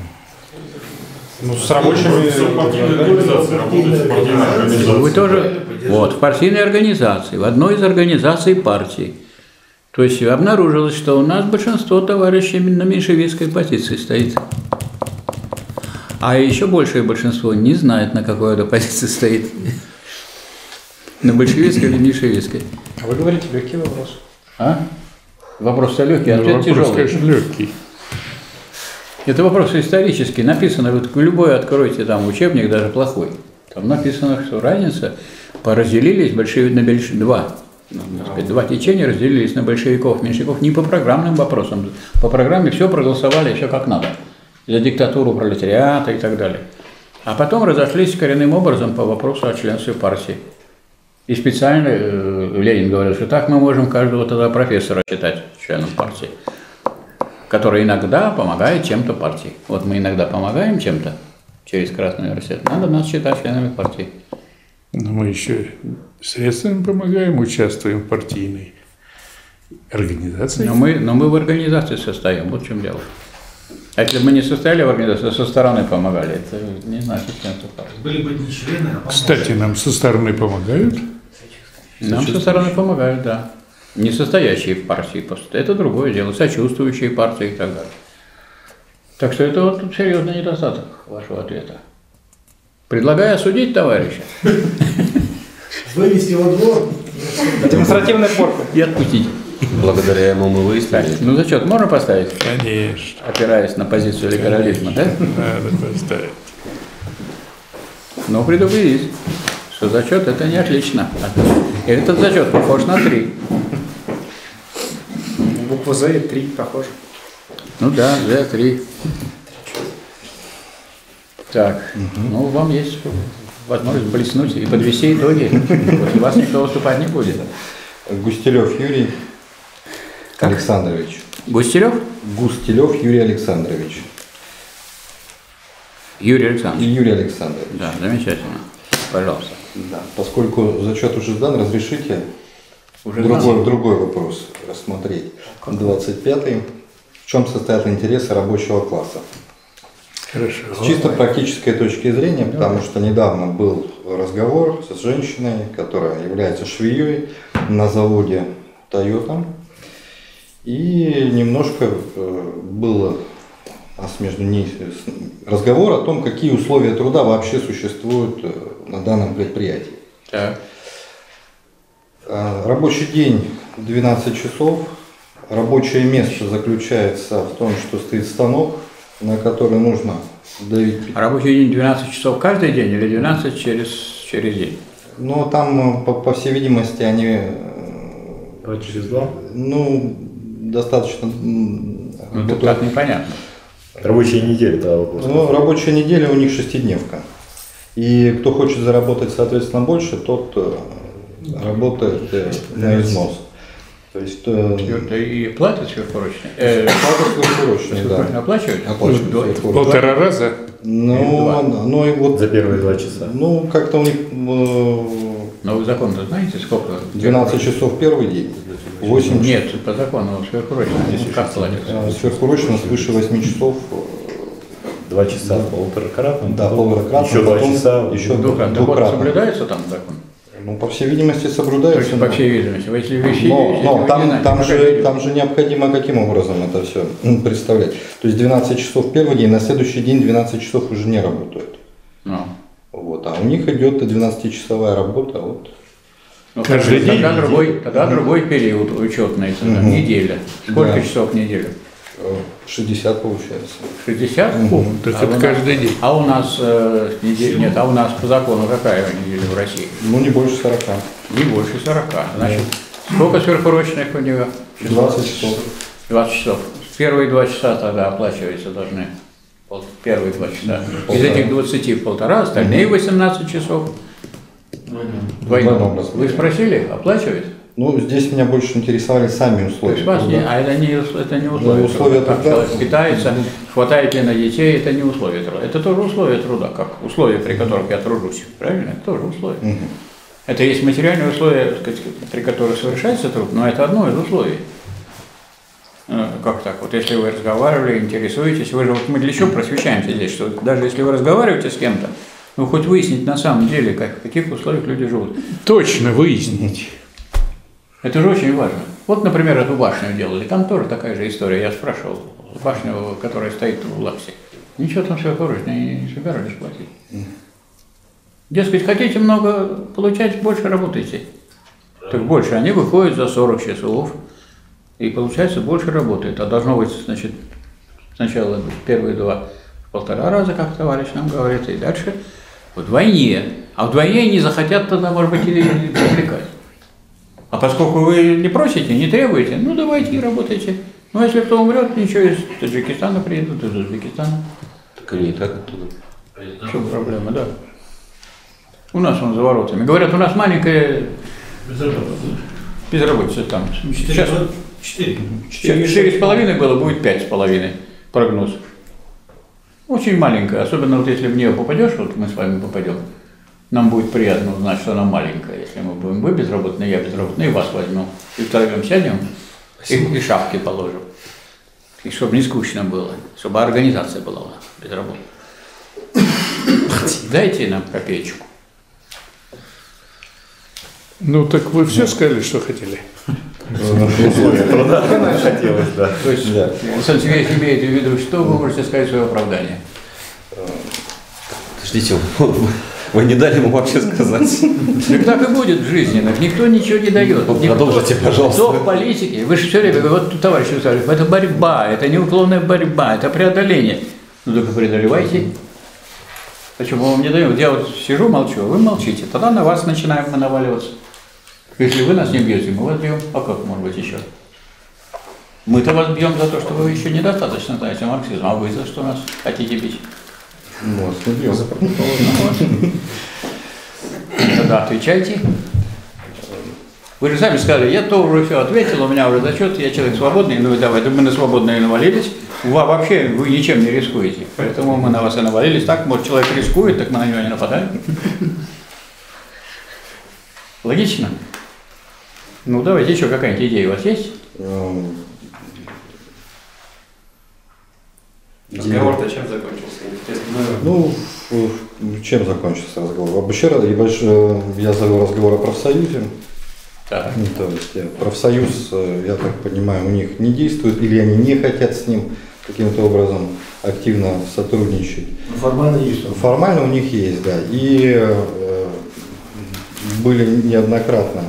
Ну, с рабочими... Все в партийной организации, работать в партийной организации. Вы тоже вот в партийной организации, в одной из организаций партии. То есть обнаружилось, что у нас большинство товарищей на меньшевистской позиции стоит. А еще большее большинство не знает, на какой это позиции стоит. На большевистской или меньшевистской. А вы говорите легкий вопрос. А? Вопрос-то легкий, Ну, ответ вопрос, тяжелый. конечно, легкий. Это вопрос исторический. Написано, вот любой откройте там учебник, даже плохой. Там написано, что разница, поразделились большевики на больш... два. Сказать, два течения разделились на большевиков, меньшевиков не по программным вопросам. По программе все проголосовали, все как надо. За диктатуру пролетариата и так далее. А потом разошлись коренным образом по вопросу о членстве партии. И специально э, Ленин говорил, что так мы можем каждого тогда профессора считать членом партии, который иногда помогает чем-то партии. Вот мы иногда помогаем чем-то через Красный университет, надо нас считать членами партии. Но мы еще средствами помогаем, участвуем в партийной организации. Но мы, но мы в организации состоим, вот в чем дело. А если бы мы не состояли в организации, а со стороны помогали, это не значит членство партии. Были бы не члены, а Кстати, нам со стороны помогают. Нам со стороны помогают, да. Не состоящие в партии, просто это другое дело, сочувствующие партии и так далее. Так что это вот серьезный недостаток вашего ответа. Предлагаю осудить товарища вывести во двор. Демонстративная порка. и отпустить. Благодаря ему мы выяснили. Ну зачет можно поставить, Конечно. опираясь на позицию либерализма, да? Надо поставить. Но предупредить, что зачет это не отлично. И этот зачет похож на три. Буква З и 3 похоже. Ну да, за три. Так, ну вам есть возможность блеснуть и подвести итоги. У вас никто выступать не будет. Густилев Юрий Александрович. Густерев? Густилев Юрий Александрович. Юрий Александрович. Юрий Александрович. Да, замечательно. Пожалуйста. Да, поскольку зачет уже сдан, разрешите Уже другой, сдан. другой вопрос рассмотреть. 25-й. В чем состоят интересы рабочего класса? Хорошо. С чисто практической точки зрения, потому что недавно был разговор с женщиной, которая является швеей на заводе Toyota. И немножко э, было между ней разговор о том, какие условия труда вообще существуют э, на данном предприятии. Так. Э, Рабочий день 12 часов. Рабочее место заключается в том, что стоит станок, на который нужно давить. А Рабочий день 12 часов каждый день или 12 через, через день? Но там, э, по, по всей видимости, они... Два через два? Ну, достаточно... Ну, тут работают- так непонятно. Рабочая неделя, да, вопрос. Ну, рабочая неделя у них шестидневка. И кто хочет заработать, соответственно, больше, тот э, работает э, на износ. То есть... э, и платят сверхурочные? Э, Платят сверхурочные, да. Оплачивают? Оплачивают. Полтора раза? Ну, ну и вот... За первые два часа. Ну, как-то у них... э, Но вы закон-то знаете, сколько? 12 часов первый день, 8 Нет, по закону сверхурочные. Ну, Как платят? э, сверхурочно свыше 8 часов. Два часа полуторакратно. Да, полуторакратно. Еще два часа. Еще Двукратно. Так вот, двукратно. соблюдается там закон? Ну, по всей видимости, То соблюдается. есть, по всей видимости. Если вещи Но, есть, но там, не знаете, там, же, там же необходимо каким образом это все представлять. То есть 12 часов первый день, на следующий день 12 часов уже не работают. Ну. Вот, а у них идет 12-часовая работа. Вот. Ну, Каждый день? Тогда другой, тогда другой период учетный, тогда, Мгм. неделя. Сколько Да. часов в неделю? Э, 60 получается. 60? Мгм. Так А это у нас- каждый день. А у нас э, неделя, нет, а у нас по закону какая неделя в России? Ну, не больше 40. Не больше 40. Значит, сколько сверхурочных у нее? 20 часов. 20 часов. Первые два часа тогда оплачиваются должны. Первые два часа. Из Полтора. этих 20 в полтора, остальные 18 часов. Двойном. Вы спросили, оплачивает? Ну, здесь меня больше интересовали сами То условия. есть вас не, труда. а это не, это не условия, Ну, условия труда. Как труда. человек питается, хватает ли на детей, это не условия труда. Это тоже условия труда, как условия, при которых я тружусь. Правильно? Это тоже условия. Мгм. Это есть материальные условия, при которых совершается труд, но это одно из условий. Э, Как так? Вот если вы разговаривали, интересуетесь, вы же вот мы для чего просвещаемся здесь, что даже если вы разговариваете с кем-то, вы хоть выяснить на самом деле, как, в каких условиях люди живут. Точно выяснить. Это же очень важно. Вот, например, эту башню делали, там тоже такая же история. Я спрашивал, башню, которая стоит в Лаксе. Ничего там сверхурочные не собирались платить. Дескать, хотите много получать, больше работайте. Так больше. Они выходят за 40 часов, и получается больше работает. А должно быть, значит, сначала первые два в полтора раза, как товарищ нам говорит, и дальше вдвойне. А вдвойне они захотят тогда, может быть, и привлекать. А поскольку вы не просите, не требуете, ну давайте и работайте. Ну, а если кто умрет, ничего, из Таджикистана приедут, из Узбекистана. Так они и так оттуда. В чем проблема, да. У нас он за воротами. Говорят, у нас маленькая безработица там. Сейчас Четыре. четыре с половиной было, будет пять с половиной прогноз. Очень маленькая, особенно вот если в нее попадешь, вот мы с вами попадем, нам будет приятно узнать, что она маленькая. Если мы будем вы безработные, я безработный, и вас возьму. И втроем сядем и, и шапки положим. И чтобы не скучно было, чтобы организация была у нас безработная. Дайте нам копеечку. Ну так вы все сказали, что хотели? Хотелось, да. То есть, Александр Сергеевич имеет в виду, что вы можете сказать свое оправдание? Подождите, вы не дали ему вообще сказать. Так так и будет в жизни, никто ничего не дает. Ну, Никто- продолжите, пожалуйста. Кто в политике, вы же все время, вот товарищ сказали, это борьба, это неуклонная борьба, это преодоление. Ну только преодолевайте. Почему мы вам не даем? Вот Я вот сижу, молчу, а вы молчите, тогда на вас начинаем мы наваливаться. Если вы нас не бьете, мы вас бьем. А как может быть еще? Мы-то вас бьем за то, что вы еще недостаточно знаете марксизм, а вы за что нас хотите бить? Ну, вас не бьем. Тогда отвечайте. Вы же сами сказали, я то уже все ответил, у меня уже зачет, я человек свободный, ну и давай, мы на свободное навалились. Вы вообще вы ничем не рискуете. Поэтому мы на вас и навалились. Так, может, человек рискует, так мы на него не нападаем. Логично? Ну, давайте еще какая-нибудь идея у вас есть? Разговор-то чем закончился? Интересно. Ну, в- чем закончился разговор? Вообще, я э, я завел разговор о профсоюзе. Так. Ну, то есть э, профсоюз, э, я так понимаю, у них не действует, или они не хотят с ним каким-то образом активно сотрудничать. Ну, формально есть он. Формально у них есть, да. И э, были неоднократно,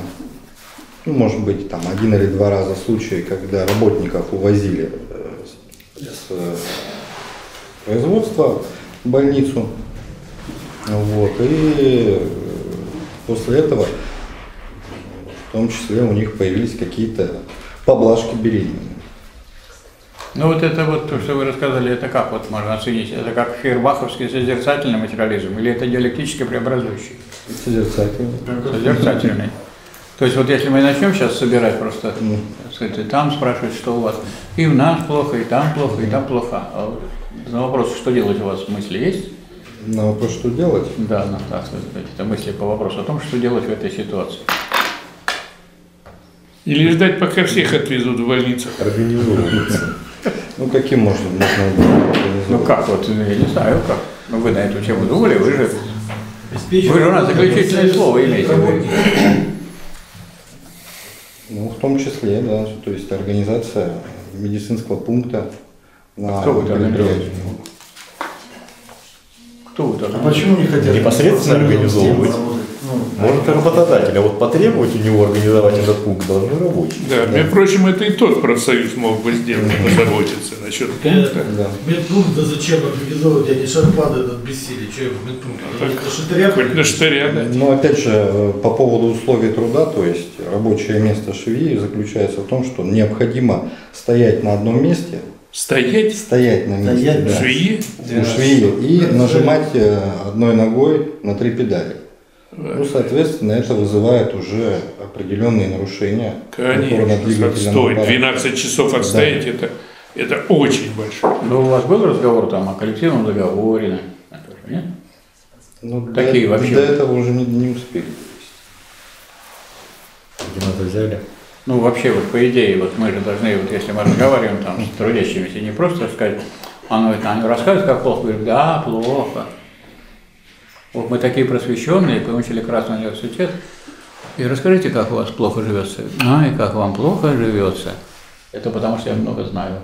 ну, может быть, там один или два раза случаи, когда работников увозили э, с с, э, производства в больницу. Вот. И э, после этого в том числе у них появились какие-то поблажки беременным. Ну вот это вот то, что вы рассказали, это как вот можно оценить? Это как фейербаховский созерцательный материализм или это диалектически преобразующий? Созерцательный. Созерцательный. То есть вот если мы начнем сейчас собирать просто, так сказать, и там спрашивать, что у вас, и у нас плохо, и там плохо, и там плохо. А на вопрос, что делать у вас мысли есть? На вопрос, что делать? Да, на, так сказать, это мысли по вопросу о том, что делать в этой ситуации. Или ждать, пока всех отвезут в больницу. Организовываться. Ну, каким можно, можно? Ну как, вот я не знаю, как. Ну вы на эту тему думали, вы же, вы же у нас заключительное слово имеете. Вы- Ну, в том числе, да, то есть организация медицинского пункта на Кто будет предприятии. Кто вы должны? А почему не хотят? Непосредственно организовывать. Ну, Может и работодатель, а вот потребовать у него организовать этот пункт должны рабочие. Да, между прочим, это и тот профсоюз мог бы сделать, позаботиться насчет пункта. Медпункт, да зачем организовывать, они шарпады этот бессилие, что в медпункте? Это шатыря Хоть на штыря, да. Но опять же, э, по поводу условий труда, то есть рабочее место швеи заключается в том, что необходимо стоять на одном месте, Стоять? стоять на месте, Стоять, да, Швеи? у швеи и нажимать э, одной ногой на три педали. Ну, соответственно, это вызывает уже определенные нарушения. Конечно, аппарата. 12 часов Да. отстоять, это, это очень большое. Ну, у вас был разговор там о коллективном договоре? на то же, Нет? Ну, Такие до, вообще. до этого уже не, не успели. Где надо взяли? Ну, вообще, вот по идее, вот мы же должны, вот если мы разговариваем там с трудящимися, не просто сказать, а ну это они рассказывают, как плохо, говорят, да, плохо. Вот мы такие просвещенные, кончили Красный университет, и расскажите, как у вас плохо живется. А, и как вам плохо живется. Это потому что я много знаю.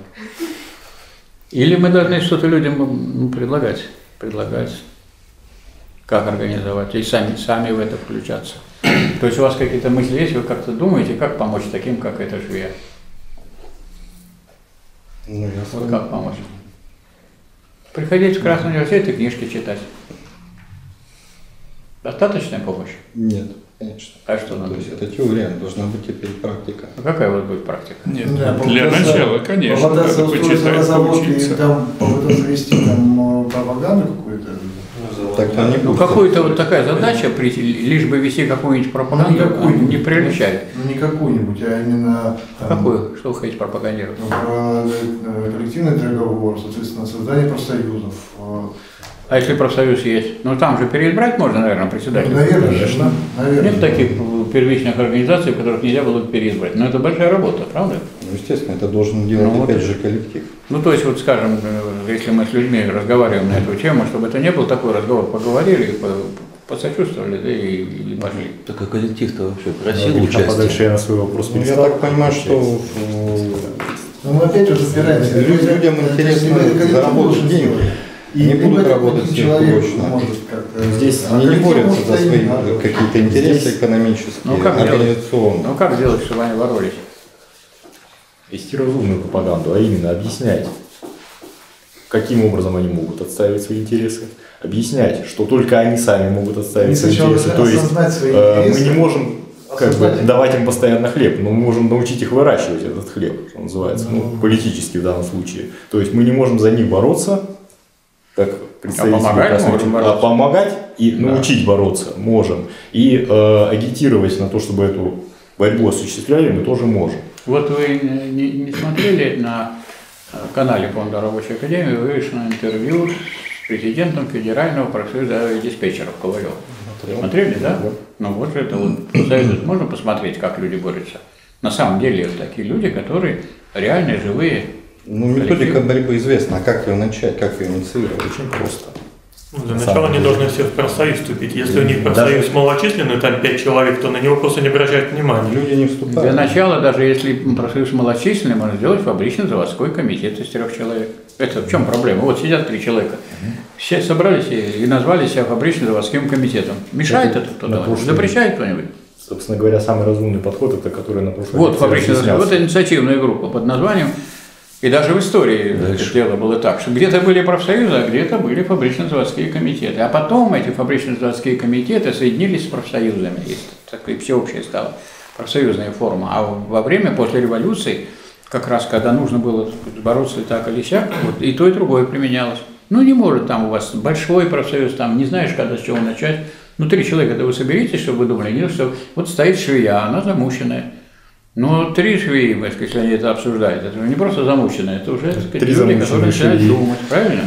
Или мы должны что-то людям ну, предлагать, предлагать, как организовать, и сами, сами в это включаться. То есть у вас какие-то мысли есть, вы как-то думаете, как помочь таким, как эта швея? Ну, я Вот как помочь? Приходить в Красный университет и книжки читать. Достаточная помощь? Нет, конечно. А что То надо есть делать? это теория, должна быть теперь практика. Ну, какая у вас будет практика? Нет, Да, для начала, конечно, устроиться на почитать, завод и поучиться. там попытаться вести там э, пропаганду какую-то. Так там не Ну, будет. какую-то вот такая задача, прийти, лишь бы вести какую-нибудь пропаганду, Ну, какую-нибудь. не приличает. Ну не какую-нибудь, а именно там, Какую? Что вы хотите пропагандировать? ну, про э, коллективный договор, соответственно, создание профсоюзов. А если профсоюз есть? Ну, там же переизбрать можно, наверное, председателя. Ну, наверное, конечно. Наверное. Нет таких первичных организаций, в которых нельзя было бы переизбрать. Но это большая работа, правда? Ну, естественно, это должен делать Ну, вот опять это- же коллектив. Ну, то есть, вот скажем, э, если мы с людьми разговариваем на эту тему, чтобы это не был такой разговор, поговорили, по- посочувствовали, да и, и пошли. Так а коллектив-то вообще Ну, просил видимо, участия. подальше я на свой вопрос Ну, я так понимаю, что отвечать. Но мы опять же запираемся. Лю- людям интересно заработать деньги. и Не будут работать может как-то- Здесь а они не борются за свои какие-то интересы экономические, Ну, как делать? организационные. Ну, как делать, чтобы они боролись? Вести разумную пропаганду, а именно объяснять, каким образом они могут отстаивать свои интересы, объяснять, что только они сами могут отстаивать Они свои интересы. То есть свои э, мы интересы, не можем как бы, давать им постоянно хлеб, но мы можем научить их выращивать этот хлеб, что называется, ну, политически в данном случае. То есть мы не можем за них бороться, как представители помогать можем Армии, бороться. а помогать и Да. научить бороться можем. И э, агитировать на то, чтобы эту борьбу осуществляли, мы тоже можем. Вот вы не, не смотрели на э, канале Фонда Рабочей Академии, вывешено интервью с президентом Федерального профсоюза диспетчеров Ковалев. Смотрели, да? Ну вот же это вот профсоюз можно посмотреть, как люди борются. На самом деле это такие люди, которые реальные, живые. Ну, методика борьбы известна, а как ее начать, как ее инициировать? Очень просто. Ну, Для начала они должны все в профсоюз вступить. Если у них профсоюз малочисленный, там 5 человек, то на него просто не обращают внимания. Люди не вступают. Для начала, даже если профсоюз малочисленный, можно сделать фабрично-заводской комитет из трех человек. Это в чем проблема? Вот сидят три человека. Все собрались и назвали себя фабрично-заводским комитетом. Мешает это кто-то? прошлом- Запрещает кто-нибудь? Собственно говоря, самый разумный подход, это который на прошлой Вот разъяснялся. вот инициативная группа под названием, и даже в истории это дело было так, что где-то были профсоюзы, а где-то были фабрично-заводские комитеты. А потом эти фабрично-заводские комитеты соединились с профсоюзами, и такая всеобщая стала профсоюзная форма. А во время, после революции, как раз когда нужно было бороться так или сяк, вот, и то, и другое применялось. Ну, не может там у вас большой профсоюз, там не знаешь, когда с чего начать. Ну, три человека, да вы соберитесь, чтобы вы думали, нет, что вот стоит швея, она замученная. Ну, три швеи, если они это обсуждают, это же не просто замученные, это уже сказать, Три люди, которые начинают швеи. думать, правильно?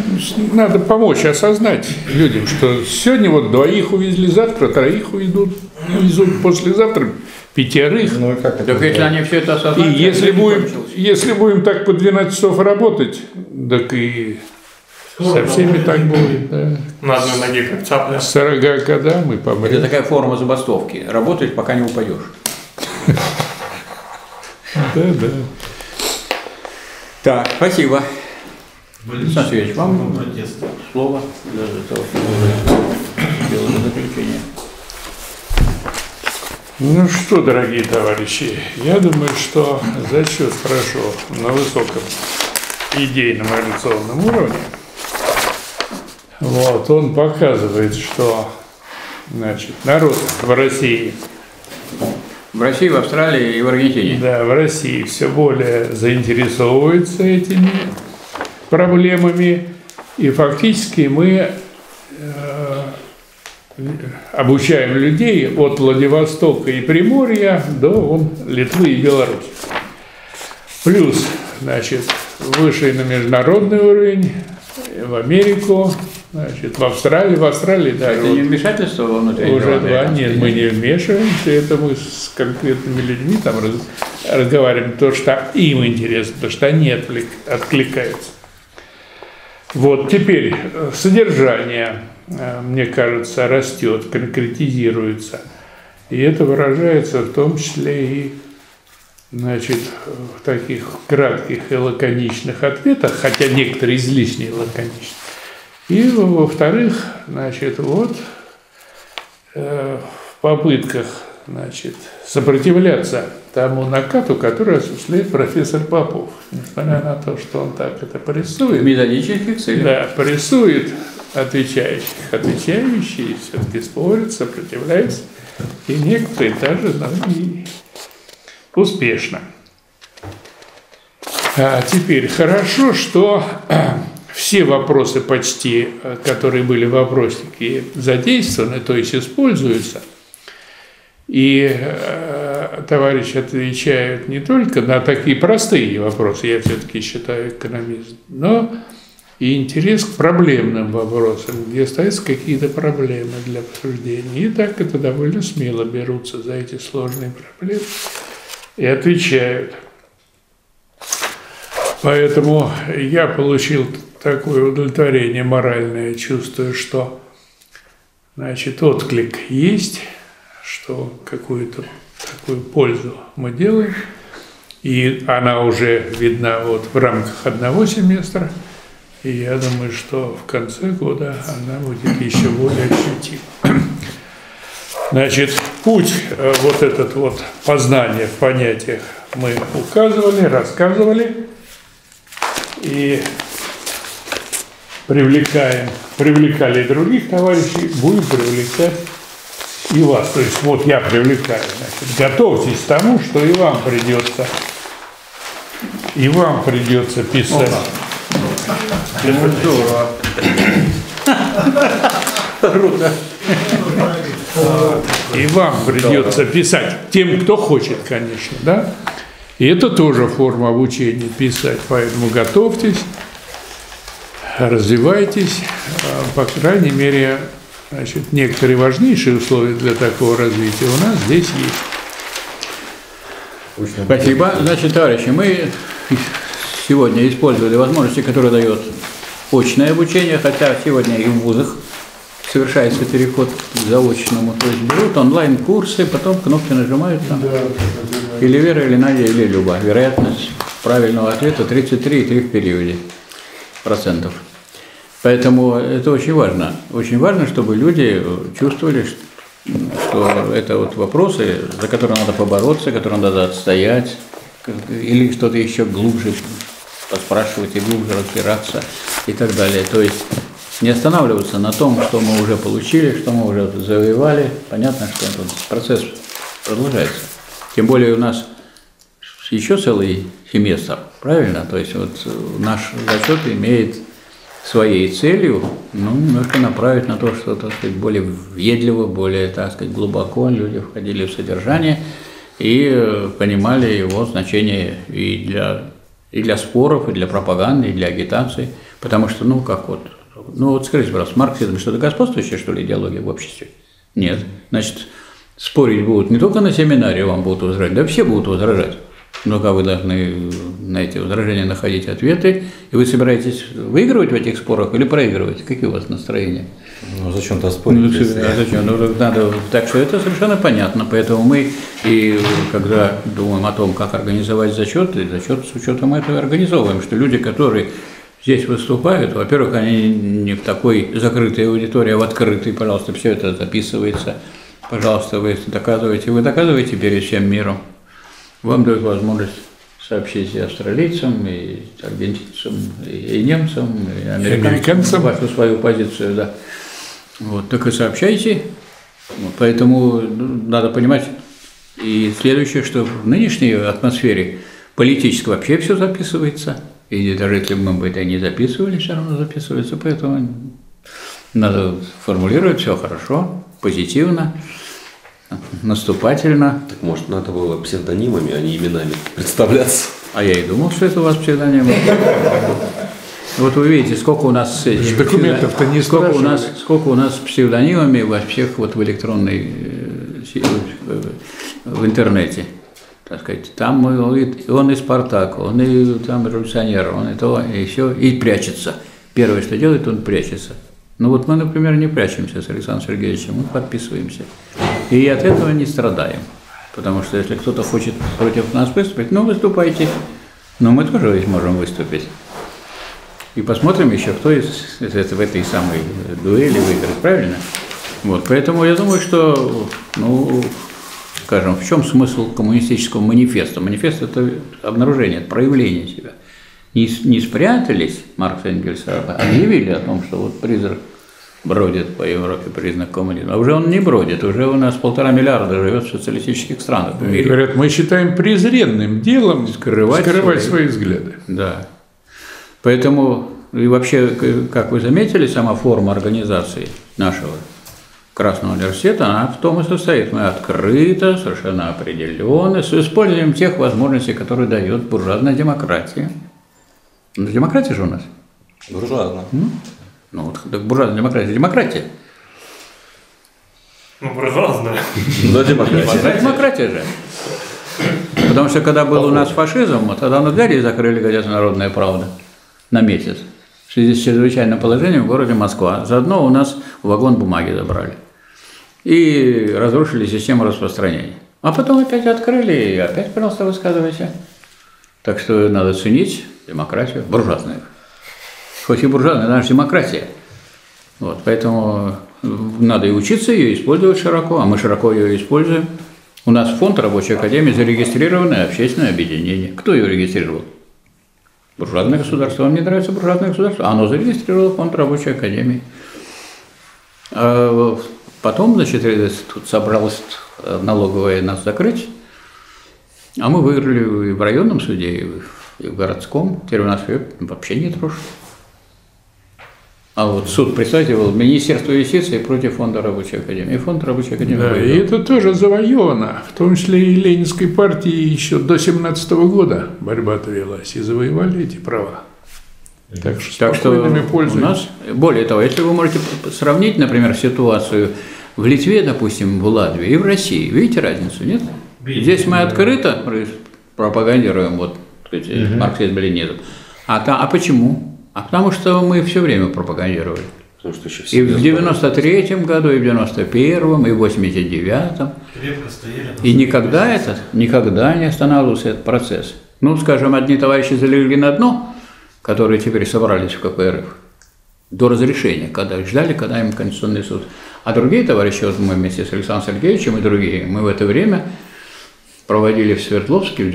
Надо помочь осознать людям, что сегодня вот двоих увезли, завтра троих увезут, увезут послезавтра пятерых. Ну и как Так если они все это И осознают, если то не будем, если будем так по 12 часов работать, так и со всеми так будет. Да. На одной ноге как цапля. К 40 годам мы Это помрем. такая форма забастовки. Работать, пока не упадешь. Да, да. Так, спасибо. Александр Сергеевич, вам слово для того, чтобы сделать заключение. Ну что, дорогие товарищи, я думаю, что зачет прошел на высоком идейном эволюционном уровне. Вот, он показывает, что значит, народ в России В России, в Австралии и в Аргентине. Да, в России все более заинтересовывается этими проблемами, и фактически мы э, обучаем людей от Владивостока и Приморья до вон, Литвы и Беларуси. Плюс, значит, вышли на международный уровень, в Америку, значит, в Австралию, в Австралии даже Это вот не вмешательство во внутренние уже два, нет, мы не вмешиваемся, это мы с конкретными людьми там раз- разговариваем, то, что им интересно, то, что они отвлек- откликаются. Вот, теперь э, содержание, э, мне кажется, растет, конкретизируется. И это выражается в том числе и значит, в таких кратких и лаконичных ответах, хотя некоторые излишне лаконичны. И во-вторых, значит, вот э, в попытках значит, сопротивляться тому накату, который осуществляет профессор Попов. Несмотря на то, что он так это порисует. Методических целей. Да, порисует отвечающих. Отвечающие все-таки спорят, сопротивляются. И некоторые даже ну, и успешно. А теперь хорошо, что все вопросы почти, э, которые были в вопроснике, задействованы, то есть используются. И э, товарищи отвечают не только на такие простые вопросы, я все-таки считаю экономист, но и интерес к проблемным вопросам, где ставятся какие-то проблемы для обсуждения. И так это довольно смело берутся за эти сложные проблемы и отвечают. Поэтому я получил такое удовлетворение моральное, чувствую, что значит, отклик есть, что какую-то такую пользу мы делаем, и она уже видна вот в рамках одного семестра, и я думаю, что в конце года она будет еще более ощутима. Значит, путь э, вот этот вот познания в понятиях мы указывали, рассказывали. И привлекаем, привлекали других товарищей, будем привлекать и вас. То есть вот я привлекаю, значит, готовьтесь к тому, что и вам придется, и вам придется писать. Ну, здорово. И вам придется писать, тем, кто хочет, конечно, да? И это тоже форма обучения писать, поэтому готовьтесь, развивайтесь, А, по крайней мере, значит, некоторые важнейшие условия для такого развития у нас здесь есть. Спасибо. Значит, товарищи, мы сегодня использовали возможности, которые дает очное обучение, хотя сегодня и в вузах совершается переход к заочному. То есть берут онлайн-курсы, потом кнопки нажимают там. Или Вера, или Надя, или Люба. Вероятность правильного ответа 33,3 в периоде процентов. Поэтому это очень важно. Очень важно, чтобы люди чувствовали, что это вот вопросы, за которые надо побороться, которые надо отстоять, или что-то еще глубже поспрашивать и глубже разбираться и так далее. То есть не останавливаться на том, что мы уже получили, что мы уже завоевали. Понятно, что этот процесс продолжается. Тем более у нас еще целый семестр, правильно? То есть вот наш зачет имеет своей целью, ну, немножко направить на то, что, так сказать, более въедливо, более, так сказать, глубоко люди входили в содержание и э, понимали его значение и для, и для споров, и для пропаганды, и для агитации. Потому что, ну, как вот, ну, вот скажите, пожалуйста, марксизм что-то господствующая, что ли, идеология в обществе? Нет. Значит, спорить будут не только на семинаре вам будут возражать, да все будут возражать. Но как вы должны на эти возражения находить ответы, и вы собираетесь выигрывать в этих спорах или проигрывать? Какие у вас настроения? Ну, зачем-то спорить? Ну, если- а зачем? Ну, надо, так что это совершенно понятно. Поэтому мы, и когда думаем о том, как организовать зачет, и зачет с учетом этого организовываем, что люди, которые здесь выступают, во-первых, они не в такой закрытой аудитории, а в открытой, пожалуйста, все это записывается. Пожалуйста, вы доказываете, вы доказываете перед всем миром. Вам дают возможность сообщить и австралийцам, и аргентинцам, и, немцам, и американцам, американцам. вашу свою позицию, да. Вот, так и сообщайте. Поэтому ну, надо понимать и следующее, что в нынешней атмосфере политически вообще все записывается. И даже если бы мы бы это не записывали, все равно записывается. Поэтому надо формулировать все хорошо, позитивно, наступательно. Так может, надо было псевдонимами, а не именами представляться. А я и думал, что это у вас псевдонимы. Вот вы видите, сколько у нас Документов-то не сколько у нас сколько у нас псевдонимами во всех вот в электронной э, в интернете. Так сказать, там он и- он и Спартак, он и там революционер, он и то, и все, и прячется. Первое, что делает, он прячется. Ну вот мы, например, не прячемся с Александром Сергеевичем, мы подписываемся. И от этого не страдаем. Потому что если кто-то хочет против нас выступить, ну выступайте. Но мы тоже можем выступить. И посмотрим еще, кто из, из это- в этой самой дуэли выиграет, правильно? Вот, поэтому я думаю, что, ну, скажем, в чем смысл коммунистического манифеста? Манифест – это обнаружение, это проявление себя. Не, не спрятались, Маркс и Энгельс, а объявили о том, что вот призрак бродит по Европе, признак коммунизма. А уже он не бродит, уже у нас полтора миллиарда живет в социалистических странах в мире. Говорят, мы считаем презренным делом скрывать, Скрывать свои, свои- взгляды. Да. Поэтому, и вообще, как вы заметили, сама форма организации нашего Красного университета, она в том и состоит. Мы открыто, совершенно определенно, с использованием тех возможностей, которые дает буржуазная демократия. Ну, демократия же у нас. Буржуазно. Ну, вот, так буржуазная демократия, демократия. Ну, буржуазная. Да, демократия. Демократия же. Потому что когда был у нас фашизм, тогда на двери закрыли газету «Народная правда» на месяц. В связи с чрезвычайным положением в городе Москва. Заодно у нас вагон бумаги забрали. И разрушили систему распространения. А потом опять открыли, и опять, пожалуйста, высказывайся. Так что надо ценить демократию, буржуазную. Хоть и буржуазная, она же демократия. Вот, поэтому надо и учиться ее использовать широко, а мы широко ее используем. У нас фонд рабочей академии зарегистрированное общественное объединение. Кто ее регистрировал? Буржуазное государство. Вам не нравится буржуазное государство? Оно зарегистрировало фонд рабочей академии. А потом, значит, э, тут собралась э, налоговая нас закрыть, а мы выиграли и в районном суде, и в, городском. Теперь у нас её вообще не трожь. А вот суд присаживал Министерство юстиции против Фонда рабочей академии. И Фонд рабочей академии Да, и это тоже завоевано, в том числе и Ленинской партии еще до 17 года борьба-то велась, и завоевали эти права. Так что Так что у пользуемся. нас, более того, если вы можете сравнить, например, ситуацию в Литве, допустим, в Латвии и в России, видите разницу, нет? Видим, Здесь мы да. открыто пропагандируем вот, сказать, марксизм ленинизм. А, та- а почему? А потому что мы все время пропагандировали. Потому что еще И в 93-м году, и в 91-м, и в 89-м. Крепко стояли. И никогда этот, никогда не останавливался этот процесс. Ну, скажем, одни товарищи залегли на дно, которые теперь собрались в КПРФ, до разрешения, когда ждали, когда им Конституционный суд. А другие товарищи, вот мы вместе с Александром Сергеевичем и другие, мы в это время проводили в Свердловске в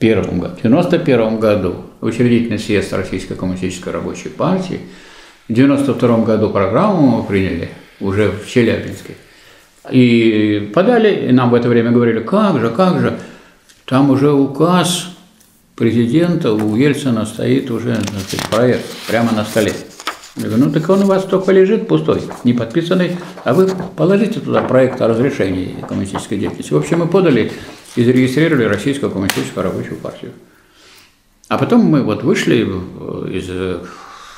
91 году, в 91 году учредительный съезд Российской коммунистической рабочей партии, в 92 году программу мы приняли уже в Челябинске. И подали, и нам в это время говорили, как же, как же, там уже указ президента у Ельцина стоит уже сказать, проект прямо на столе. Я говорю, ну так он у вас только лежит пустой, не подписанный, а вы положите туда проект о разрешении коммунистической деятельности. В общем, мы подали и зарегистрировали Российскую коммунистическую рабочую партию. А потом мы вот вышли из э,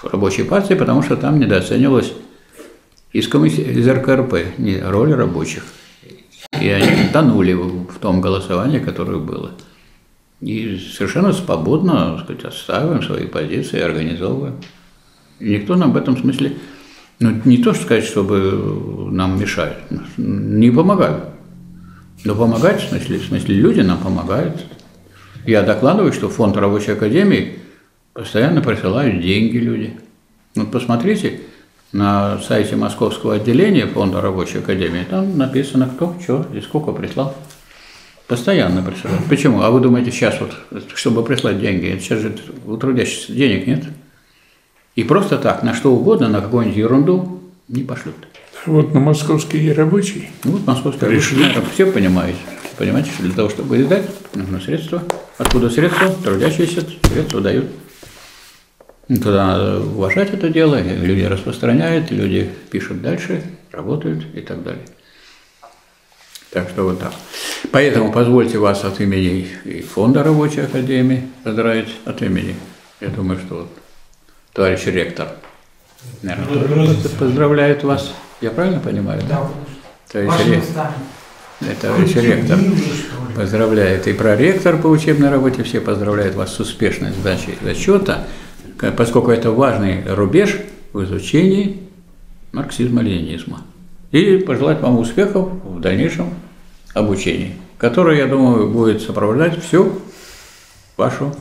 рабочей партии, потому что там недооценивалась из, коммунисти- из РКРП роль рабочих. И они тонули в том голосовании, которое было. И совершенно свободно так сказать, отстаиваем свои позиции, организовываем. И никто нам в этом смысле, ну, не то что сказать, чтобы нам мешают, не помогают. Но помогать, в смысле, в смысле люди нам помогают. Я докладываю, что фонд рабочей академии постоянно присылают деньги люди. Вот посмотрите на сайте московского отделения фонда рабочей академии, там написано, кто, что и сколько прислал. Постоянно присылают. Почему? А вы думаете, сейчас вот, чтобы прислать деньги, сейчас же у трудящихся денег нет? И просто так, на что угодно, на какую-нибудь ерунду не пошлют. Вот на московский рабочий. Ну, вот московская Пришли. рабочая, все понимаете. Понимаете, что для того, чтобы издать, нужно средства. Откуда средства? Трудящиеся средства дают. Ну, Тогда надо уважать это дело, и люди распространяют, люди пишут дальше, работают и так далее. Так что вот так. Поэтому позвольте вас от имени и Фонда рабочей академии поздравить, от имени, я думаю, что вот товарищ ректор, наверное, поздравляет вас. Я правильно понимаю? Да, Товарищ Вашими ректор. устами. Да, Товарищ ректор поздравляет и проректор по учебной работе, все поздравляют вас с успешной сдачей зачета, поскольку это важный рубеж в изучении марксизма-ленинизма. И пожелать вам успехов в дальнейшем обучении, которое, я думаю, будет сопровождать всю вашу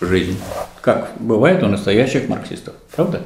жизнь, как бывает у настоящих марксистов. Правда?